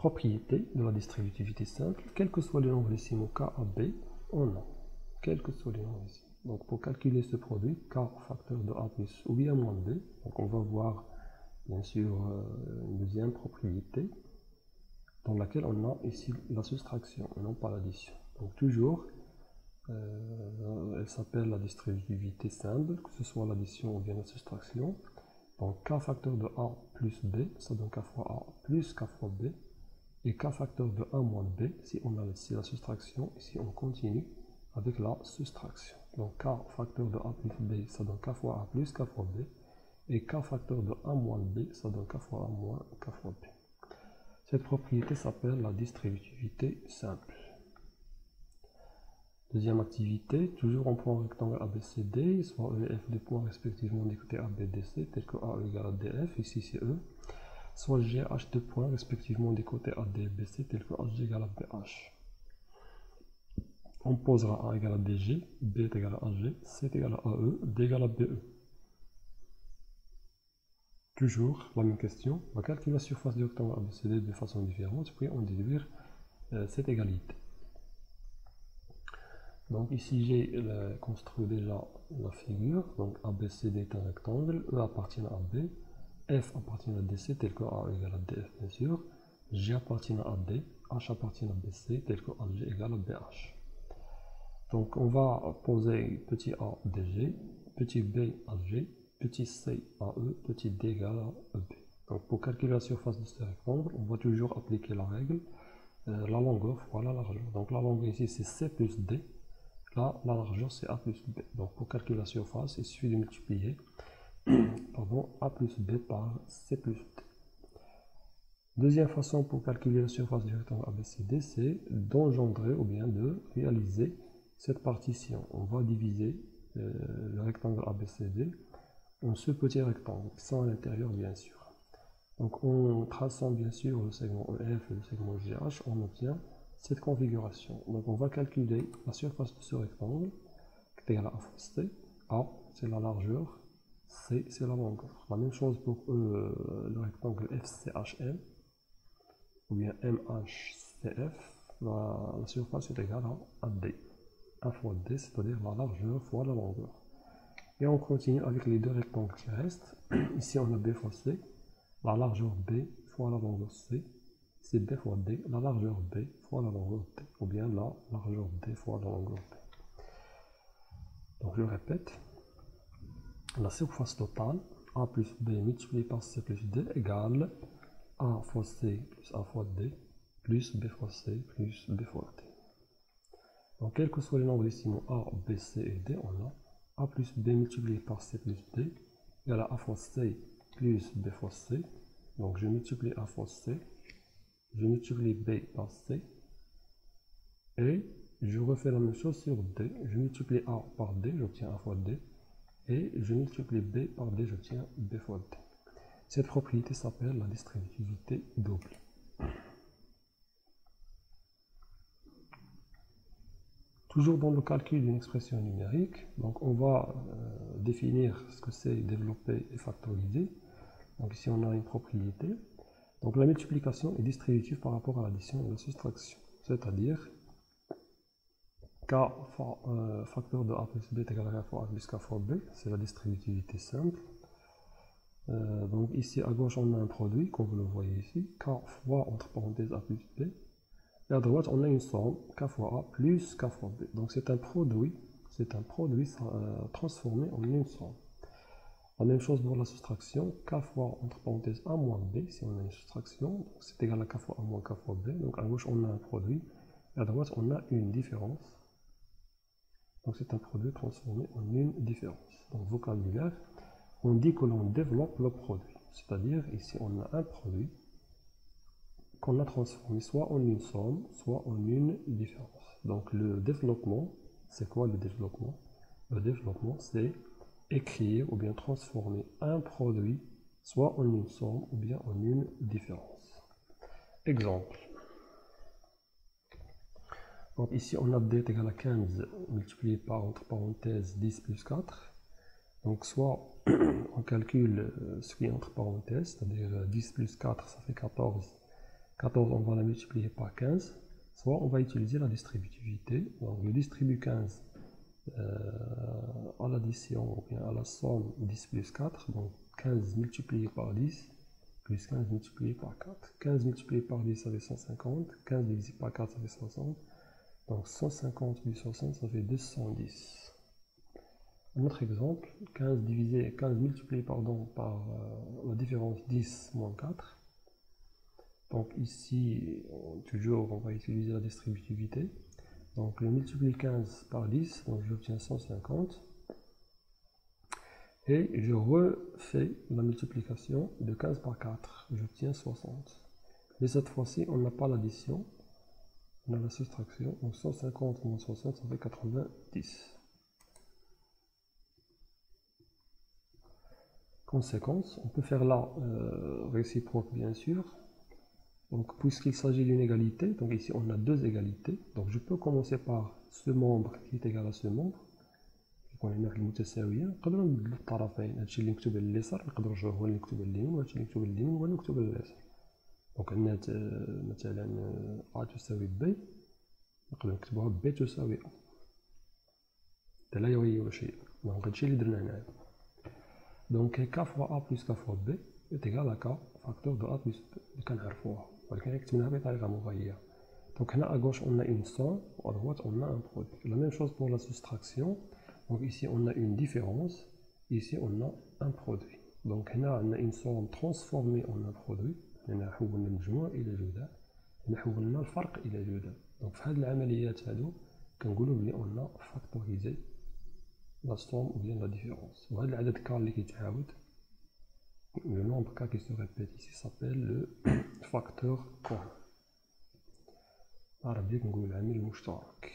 Propriété de la distributivité simple, quel que soit le nombre décimaux K à B, on a, quel que soit le nombre décimaux. Donc pour calculer ce produit, K facteur de A plus ou bien moins B, donc on va voir bien sûr euh, une deuxième propriété dans laquelle on a ici la soustraction et non pas l'addition. Donc toujours, euh, elle s'appelle la distributivité simple, que ce soit l'addition ou bien la soustraction. Donc k facteur de a plus b, ça donne k fois a plus k fois b, et k facteur de 1 moins b, si on a ici la soustraction, ici on continue avec la soustraction. Donc k facteur de a plus b, ça donne k fois a plus k fois b, et k facteur de a moins b, ça donne k fois a moins k fois b. Cette propriété s'appelle la distributivité simple. Deuxième activité, toujours en point rectangle ABCD, soit E et F des points respectivement des côtés ABDC, tels que A égale à DF, ici c'est E, soit G, H de points respectivement des côtés AD et BC, tels que HG égale à BH. On posera A égale à DG, B est égal à AG, C est égal à AE, D égale à BE. Toujours la même question, on va calculer la surface du rectangle ABCD de façon différente, puis on déduire euh, cette égalité. Donc ici j'ai construit déjà la figure, donc ABCD est un rectangle, E appartient à B, F appartient à DC tel que A égale à DF bien sûr, G appartient à AD, H appartient à BC tel que AG égale à BH. Donc on va poser petit a DG, petit b AG, petit c à E, petit d égale à EB. Donc pour calculer la surface de ce rectangle, on va toujours appliquer la règle, euh, la longueur fois la largeur. Donc la longueur ici c'est C plus D, là la largeur c'est A plus B. Donc pour calculer la surface, il suffit de multiplier pardon, A plus B par C plus D. Deuxième façon pour calculer la surface du rectangle ABCD, c'est d'engendrer ou bien de réaliser cette partition. On va diviser euh, le rectangle ABCD en ce petit rectangle, sans l'intérieur bien sûr. Donc en traçant bien sûr le segment EF et le segment GH, on obtient cette configuration. Donc on va calculer la surface de ce rectangle, qui est égale à A c'est la largeur, C, c'est la longueur. La même chose pour euh, le rectangle FCHM, ou bien MHCF, la, la surface est égale à D. A fois D, c'est-à-dire la largeur fois la longueur. Et on continue avec les deux rectangles qui restent. Ici, on a B fois C, la largeur B fois la longueur C. C'est B fois D, la largeur B fois la longueur D. Ou bien la largeur D fois la longueur D. Donc, je répète. La surface totale, A plus B multiplié par C plus D égale A fois C plus A fois D plus B fois C plus B fois D. Donc, quels que soient les nombres décimaux A, B, C et D, on a A plus B multiplié par C plus D égale A fois C plus B fois C. Donc, je multiplie A fois C, je multiplie B par C, et je refais la même chose sur D. Je multiplie A par D, j'obtiens A fois D, et je multiplie B par D, j'obtiens B fois D. Cette propriété s'appelle la distributivité double. Toujours dans le calcul d'une expression numérique, donc on va euh, définir ce que c'est développer et factoriser. Donc ici on a une propriété. Donc la multiplication est distributive par rapport à l'addition et la soustraction. C'est-à-dire k euh, facteur de a plus b est égal à fois a plus k fois b, c'est la distributivité simple. Euh, donc ici à gauche on a un produit, comme vous le voyez ici, k fois entre parenthèses a plus b, et à droite, on a une somme, k fois A plus k fois B. Donc c'est un produit, c'est un produit euh, transformé en une somme. La même chose pour la soustraction, k fois entre parenthèses A moins B, si on a une soustraction, c'est égal à k fois A moins k fois B. Donc à gauche, on a un produit, et à droite, on a une différence. Donc c'est un produit transformé en une différence. Donc vocabulaire, on dit que l'on développe le produit. C'est-à-dire, ici, on a un produit, qu'on a transformé soit en une somme, soit en une différence. Donc le développement, c'est quoi le développement? Le développement, c'est écrire ou bien transformer un produit soit en une somme ou bien en une différence. Exemple. Donc ici, on est égal à 15 multiplié par, entre parenthèses, 10 plus 4. Donc soit on calcule euh, ce qui est entre parenthèses, c'est-à-dire 10 plus 4, ça fait 14 14, on va la multiplier par 15, soit on va utiliser la distributivité. Donc le distribu 15 euh, à l'addition ou bien à la somme 10 plus 4, donc 15 multiplié par 10 plus 15 multiplié par 4. 15 multiplié par 10, ça fait 150. 15 divisé par 4, ça fait 60. Donc 150 plus 60, ça fait 210. Un autre exemple, 15 divisé, 15 multiplié pardon, par euh, la différence 10 moins 4, donc ici, toujours, on va utiliser la distributivité. Donc je multiplie 15 par 10, donc j'obtiens 150. Et je refais la multiplication de 15 par 4, j'obtiens 60. Mais cette fois-ci, on n'a pas l'addition, on a la soustraction. Donc 150 moins 60, ça fait 90. Conséquence, on peut faire la euh, réciproque bien sûr, donc, puisqu'il s'agit d'une égalité, donc ici on a deux égalités. Donc, je peux commencer par ce membre qui est égal à ce membre. يكون هناك المتساوية نقدروا نبدلو الطرفين هادشي اللي مكتوب لليسار نقدر نرجعوه هو اللي مكتوب لليمين وهادشي اللي مكتوب لليمين هو اللي مكتوب لليسار دونك عندنا مثلا A تساوي B نقدر نكتبوها B تساوي A حتى لا يغير شيء دونك هادشي اللي درنا هنايا دونك K فوا A بلس K فوا B est égal à K facteur de A plus B اللي كنعرفوها ولكن كتبناها بطريقه مغايره Donc là à gauche on a une somme, à droite on a un produit. La même chose pour la soustraction. Donc ici on a une différence, ici on a un produit. Donc là on a une somme transformée en un produit. هنا حولنا المجموع إلى جداء هنا حولنا الفرق إلى جداء دونك في هذه العمليات هادو كنقولوا بلي اون فاكتوريزي لا سوم ou bien la différence. وهذا العدد كار اللي كيتعاود le nombre K qui se répète ici s'appelle le facteur commun. عربية كنقولو العامل المشترك.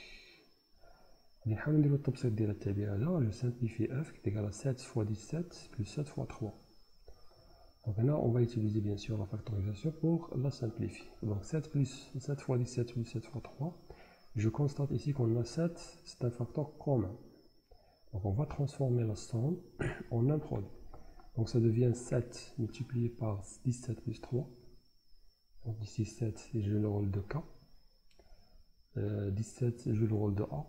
غادي نحاولو نديرو التبسيط ديال التعبير هذا qui est égal à 7 fois 17 plus 7 fois 3 donc là on va utiliser bien sûr la factorisation pour la simplifier donc 7 plus 7 fois 17 plus 7 fois 3 je constate ici qu'on a 7 c'est un facteur commun donc on va transformer la somme en un produit donc ça devient 7 multiplié par 17 plus 3. Donc ici 7 joue le rôle de K. 17 joue le rôle de A.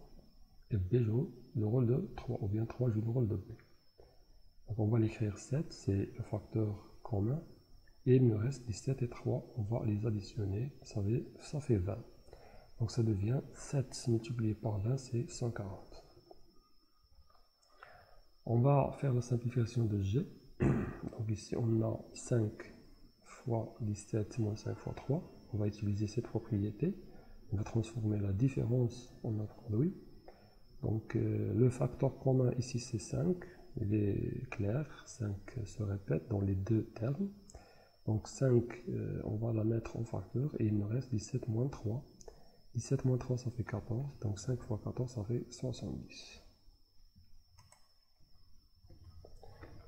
Et B joue le rôle de 3. Ou bien 3 joue le rôle de B. Donc on va l'écrire 7, c'est le facteur commun. Et il me reste 17 et 3. On va les additionner. Ça fait, ça fait 20. Donc ça devient 7 multiplié par 20, c'est 140. On va faire la simplification de G. Donc ici, on a 5 fois 17 moins 5 fois 3. On va utiliser cette propriété. on va transformer la différence en un produit. Donc euh, le facteur commun ici c'est 5, il est clair, 5 se répète dans les deux termes. Donc 5, euh, on va la mettre en facteur et il me reste 17 moins 3. 17 moins 3 ça fait 14, donc 5 fois 14 ça fait 70.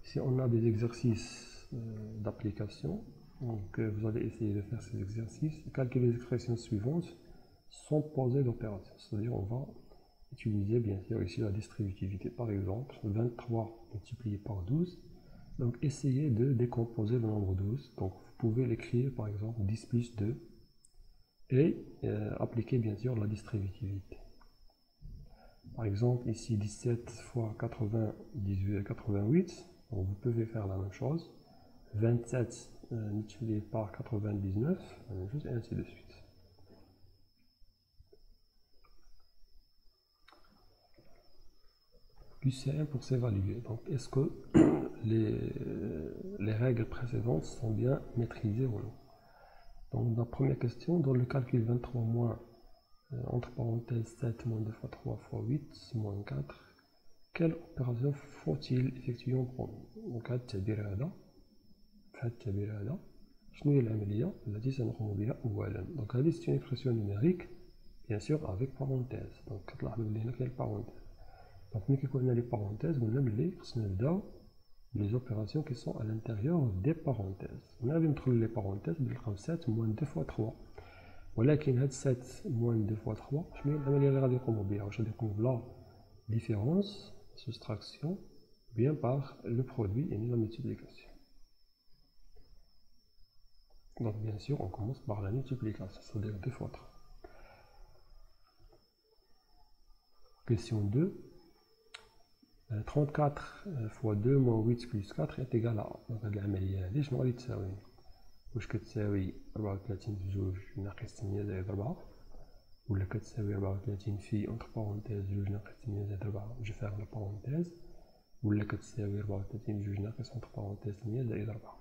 Ici on a des exercices euh, d'application, donc vous allez essayer de faire ces exercices, calculer les expressions suivantes sans poser d'opération, c'est-à-dire on va utiliser bien sûr ici la distributivité. Par exemple, 23 multiplié par 12. Donc essayez de décomposer le nombre 12. Donc vous pouvez l'écrire par exemple 10 plus 2 et euh, appliquer bien sûr la distributivité. Par exemple ici 17 fois 80, 18, 88. Donc vous pouvez faire la même chose. 27 euh, multiplié par 99, la même chose et ainsi de suite. QCM pour s'évaluer. Donc, est-ce que les, les, règles précédentes sont bien maîtrisées ou non Donc, la première question, dans le calcul 23 moins, euh, entre parenthèses 7 moins 2 fois 3 fois 8 moins 4, quelle opération faut-il effectuer en premier Donc, هذا التعبير هذا في هذا التعبير هذا شنو هي العملية التي سنقوم بها أولا Donc, هذه c'est une expression numérique, bien sûr avec parenthèse. Donc, كتلاحظوا بلي هنا كاين parenthèse. donc, nous qui les parenthèses, nous avons les opérations qui sont à l'intérieur des parenthèses. On a trouver les parenthèses, nous 7 moins 2 fois 3. Voilà qu'il y a 7 moins 2 fois 3. Je vais aller Je découvre la différence, soustraction, bien par le produit et la multiplication. Donc, bien sûr, on commence par la multiplication, c'est-à-dire 2 fois 3. Question 2. 34 fois 2 moins 8 plus 4 est égal à 1 دونك هاد العملية هادي شنو غادي تساوي واش كتساوي 34 في جوج ناقص 8 زائد 4 ولا كتساوي 34 في اونتر بارونتيز جوج ناقص 8 زائد 4 جو فيغ لا بارونتيز ولا كتساوي 34 في جوج ناقص اونتر بارونتيز 8 زائد 4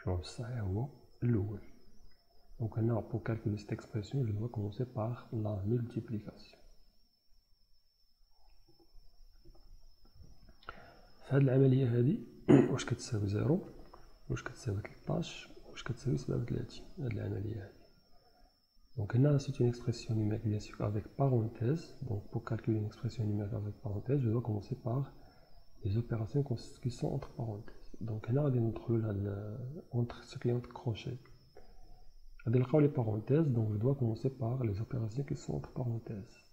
الجواب الصحيح هو الأول دونك هنا pour calculer cette expression je dois commencer par la multiplication في هذه العملية هذه واش كتساوي زيرو واش كتساوي 13 واش كتساوي 37 هذه العملية هذه Donc là, c'est une expression numérique bien sûr avec parenthèse. Donc pour calculer une expression numérique avec parenthèse, je dois commencer par les opérations qui sont entre parenthèses. Donc là, on a entre ce qui est entre crochets. les parenthèses, donc je dois commencer par les opérations qui sont entre parenthèses.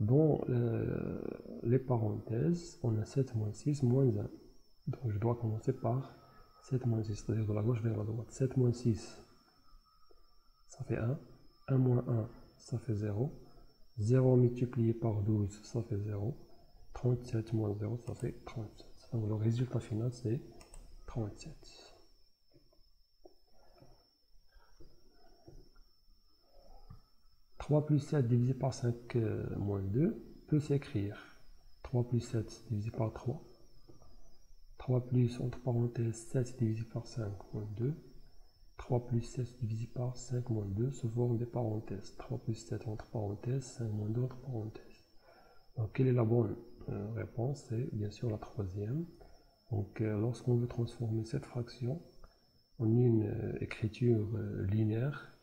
Dans euh, les parenthèses, on a 7 moins 6 moins 1. Donc je dois commencer par 7 moins 6, c'est-à-dire de la gauche vers la droite. 7 moins 6, ça fait 1. 1 moins 1, ça fait 0. 0 multiplié par 12, ça fait 0. 37 moins 0, ça fait 37. Donc le résultat final, c'est 37. 3 plus 7 divisé par 5 euh, moins 2 peut s'écrire 3 plus 7 divisé par 3. 3 plus, entre parenthèses, 7 divisé par 5 moins 2. 3 plus 7 divisé par 5 moins 2 se forme des parenthèses. 3 plus 7 entre parenthèses, 5 moins 2 entre parenthèses. Donc, quelle est la bonne euh, réponse? C'est bien sûr la troisième. Donc, euh, lorsqu'on veut transformer cette fraction en une écriture linéaire,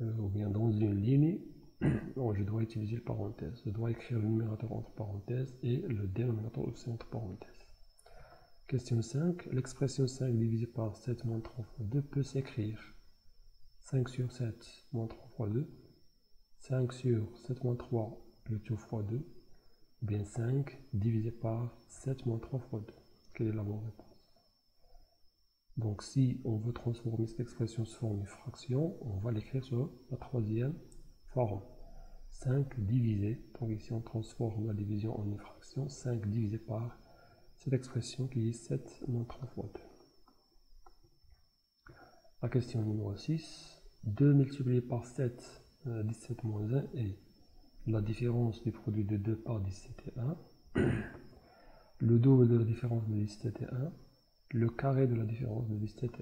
ou bien dans une ligne, je dois utiliser le parenthèse. Je dois écrire le numérateur entre parenthèses et le dénominateur aussi entre parenthèses. Question 5. L'expression 5 divisé par 7 moins 3 fois 2 peut s'écrire 5 sur 7 moins 3 fois 2, 5 sur 7 moins 3 le tout fois 2, ou bien 5 divisé par 7 moins 3 fois 2. Quelle est la bonne réponse? Donc si on veut transformer cette expression forme de fraction, on va l'écrire sur la troisième forme. 5 divisé, donc ici on transforme la division en une fraction, 5 divisé par cette expression qui est 7 moins 3 fois 2. La question numéro 6, 2 multiplié par 7, 17 euh, moins 1 est la différence du produit de 2 par 17 et 1. Le double de la différence de 17 et 1 le carré de la différence de 17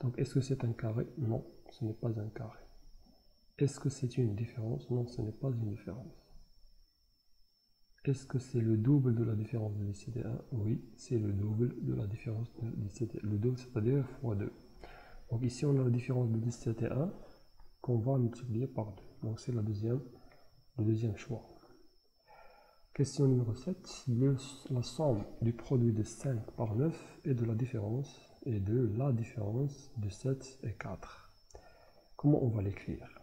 Donc est-ce que c'est un carré? Non, ce n'est pas un carré. Est-ce que c'est une différence? Non, ce n'est pas une différence. Est-ce que c'est le double de la différence de 17 et 1 Oui, c'est le double de la différence de 17 et 1. Le double, c'est-à-dire fois 2. Donc ici, on a la différence de 17 et 1 qu'on va multiplier par 2. Donc c'est le deuxième choix. Question numéro 7. la somme du produit de 5 par 9 et de la différence et de la différence de 7 et 4. Comment on va l'écrire?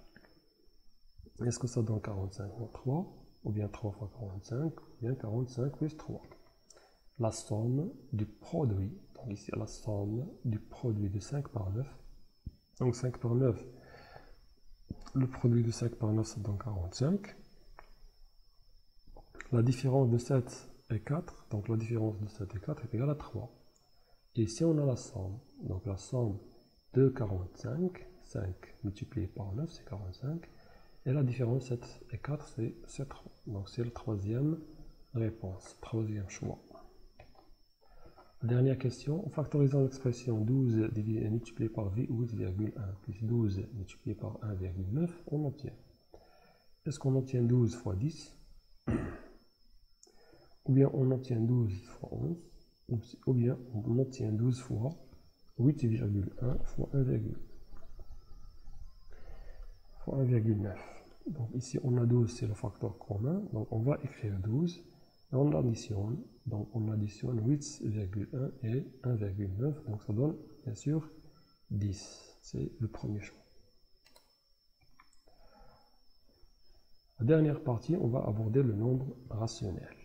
Est-ce que ça donne 45 moins 3 ou bien 3 fois 45, ou bien 45 plus 3. La somme du produit, donc ici la somme du produit de 5 par 9, donc 5 par 9, le produit de 5 par 9 c'est donc 45. La différence de 7 et 4, donc la différence de 7 et 4 est égale à 3. Et ici on a la somme, donc la somme de 45, 5 multiplié par 9 c'est 45, et la différence 7 et 4, c'est 3. Donc c'est la troisième réponse, troisième choix. Dernière question. En factorisant l'expression 12 divisé, multiplié par V8,1 plus 12 multiplié par 1,9, on obtient. Est-ce qu'on obtient 12 fois 10 Ou bien on obtient 12 fois 11 Ou bien on obtient 12 fois 8,1 fois 1,9 fois 1,9. Donc ici on a 12, c'est le facteur commun. Donc on va écrire 12. Et on additionne. Donc on additionne 8,1 et 1,9. Donc ça donne bien sûr 10. C'est le premier choix. La dernière partie, on va aborder le nombre rationnel.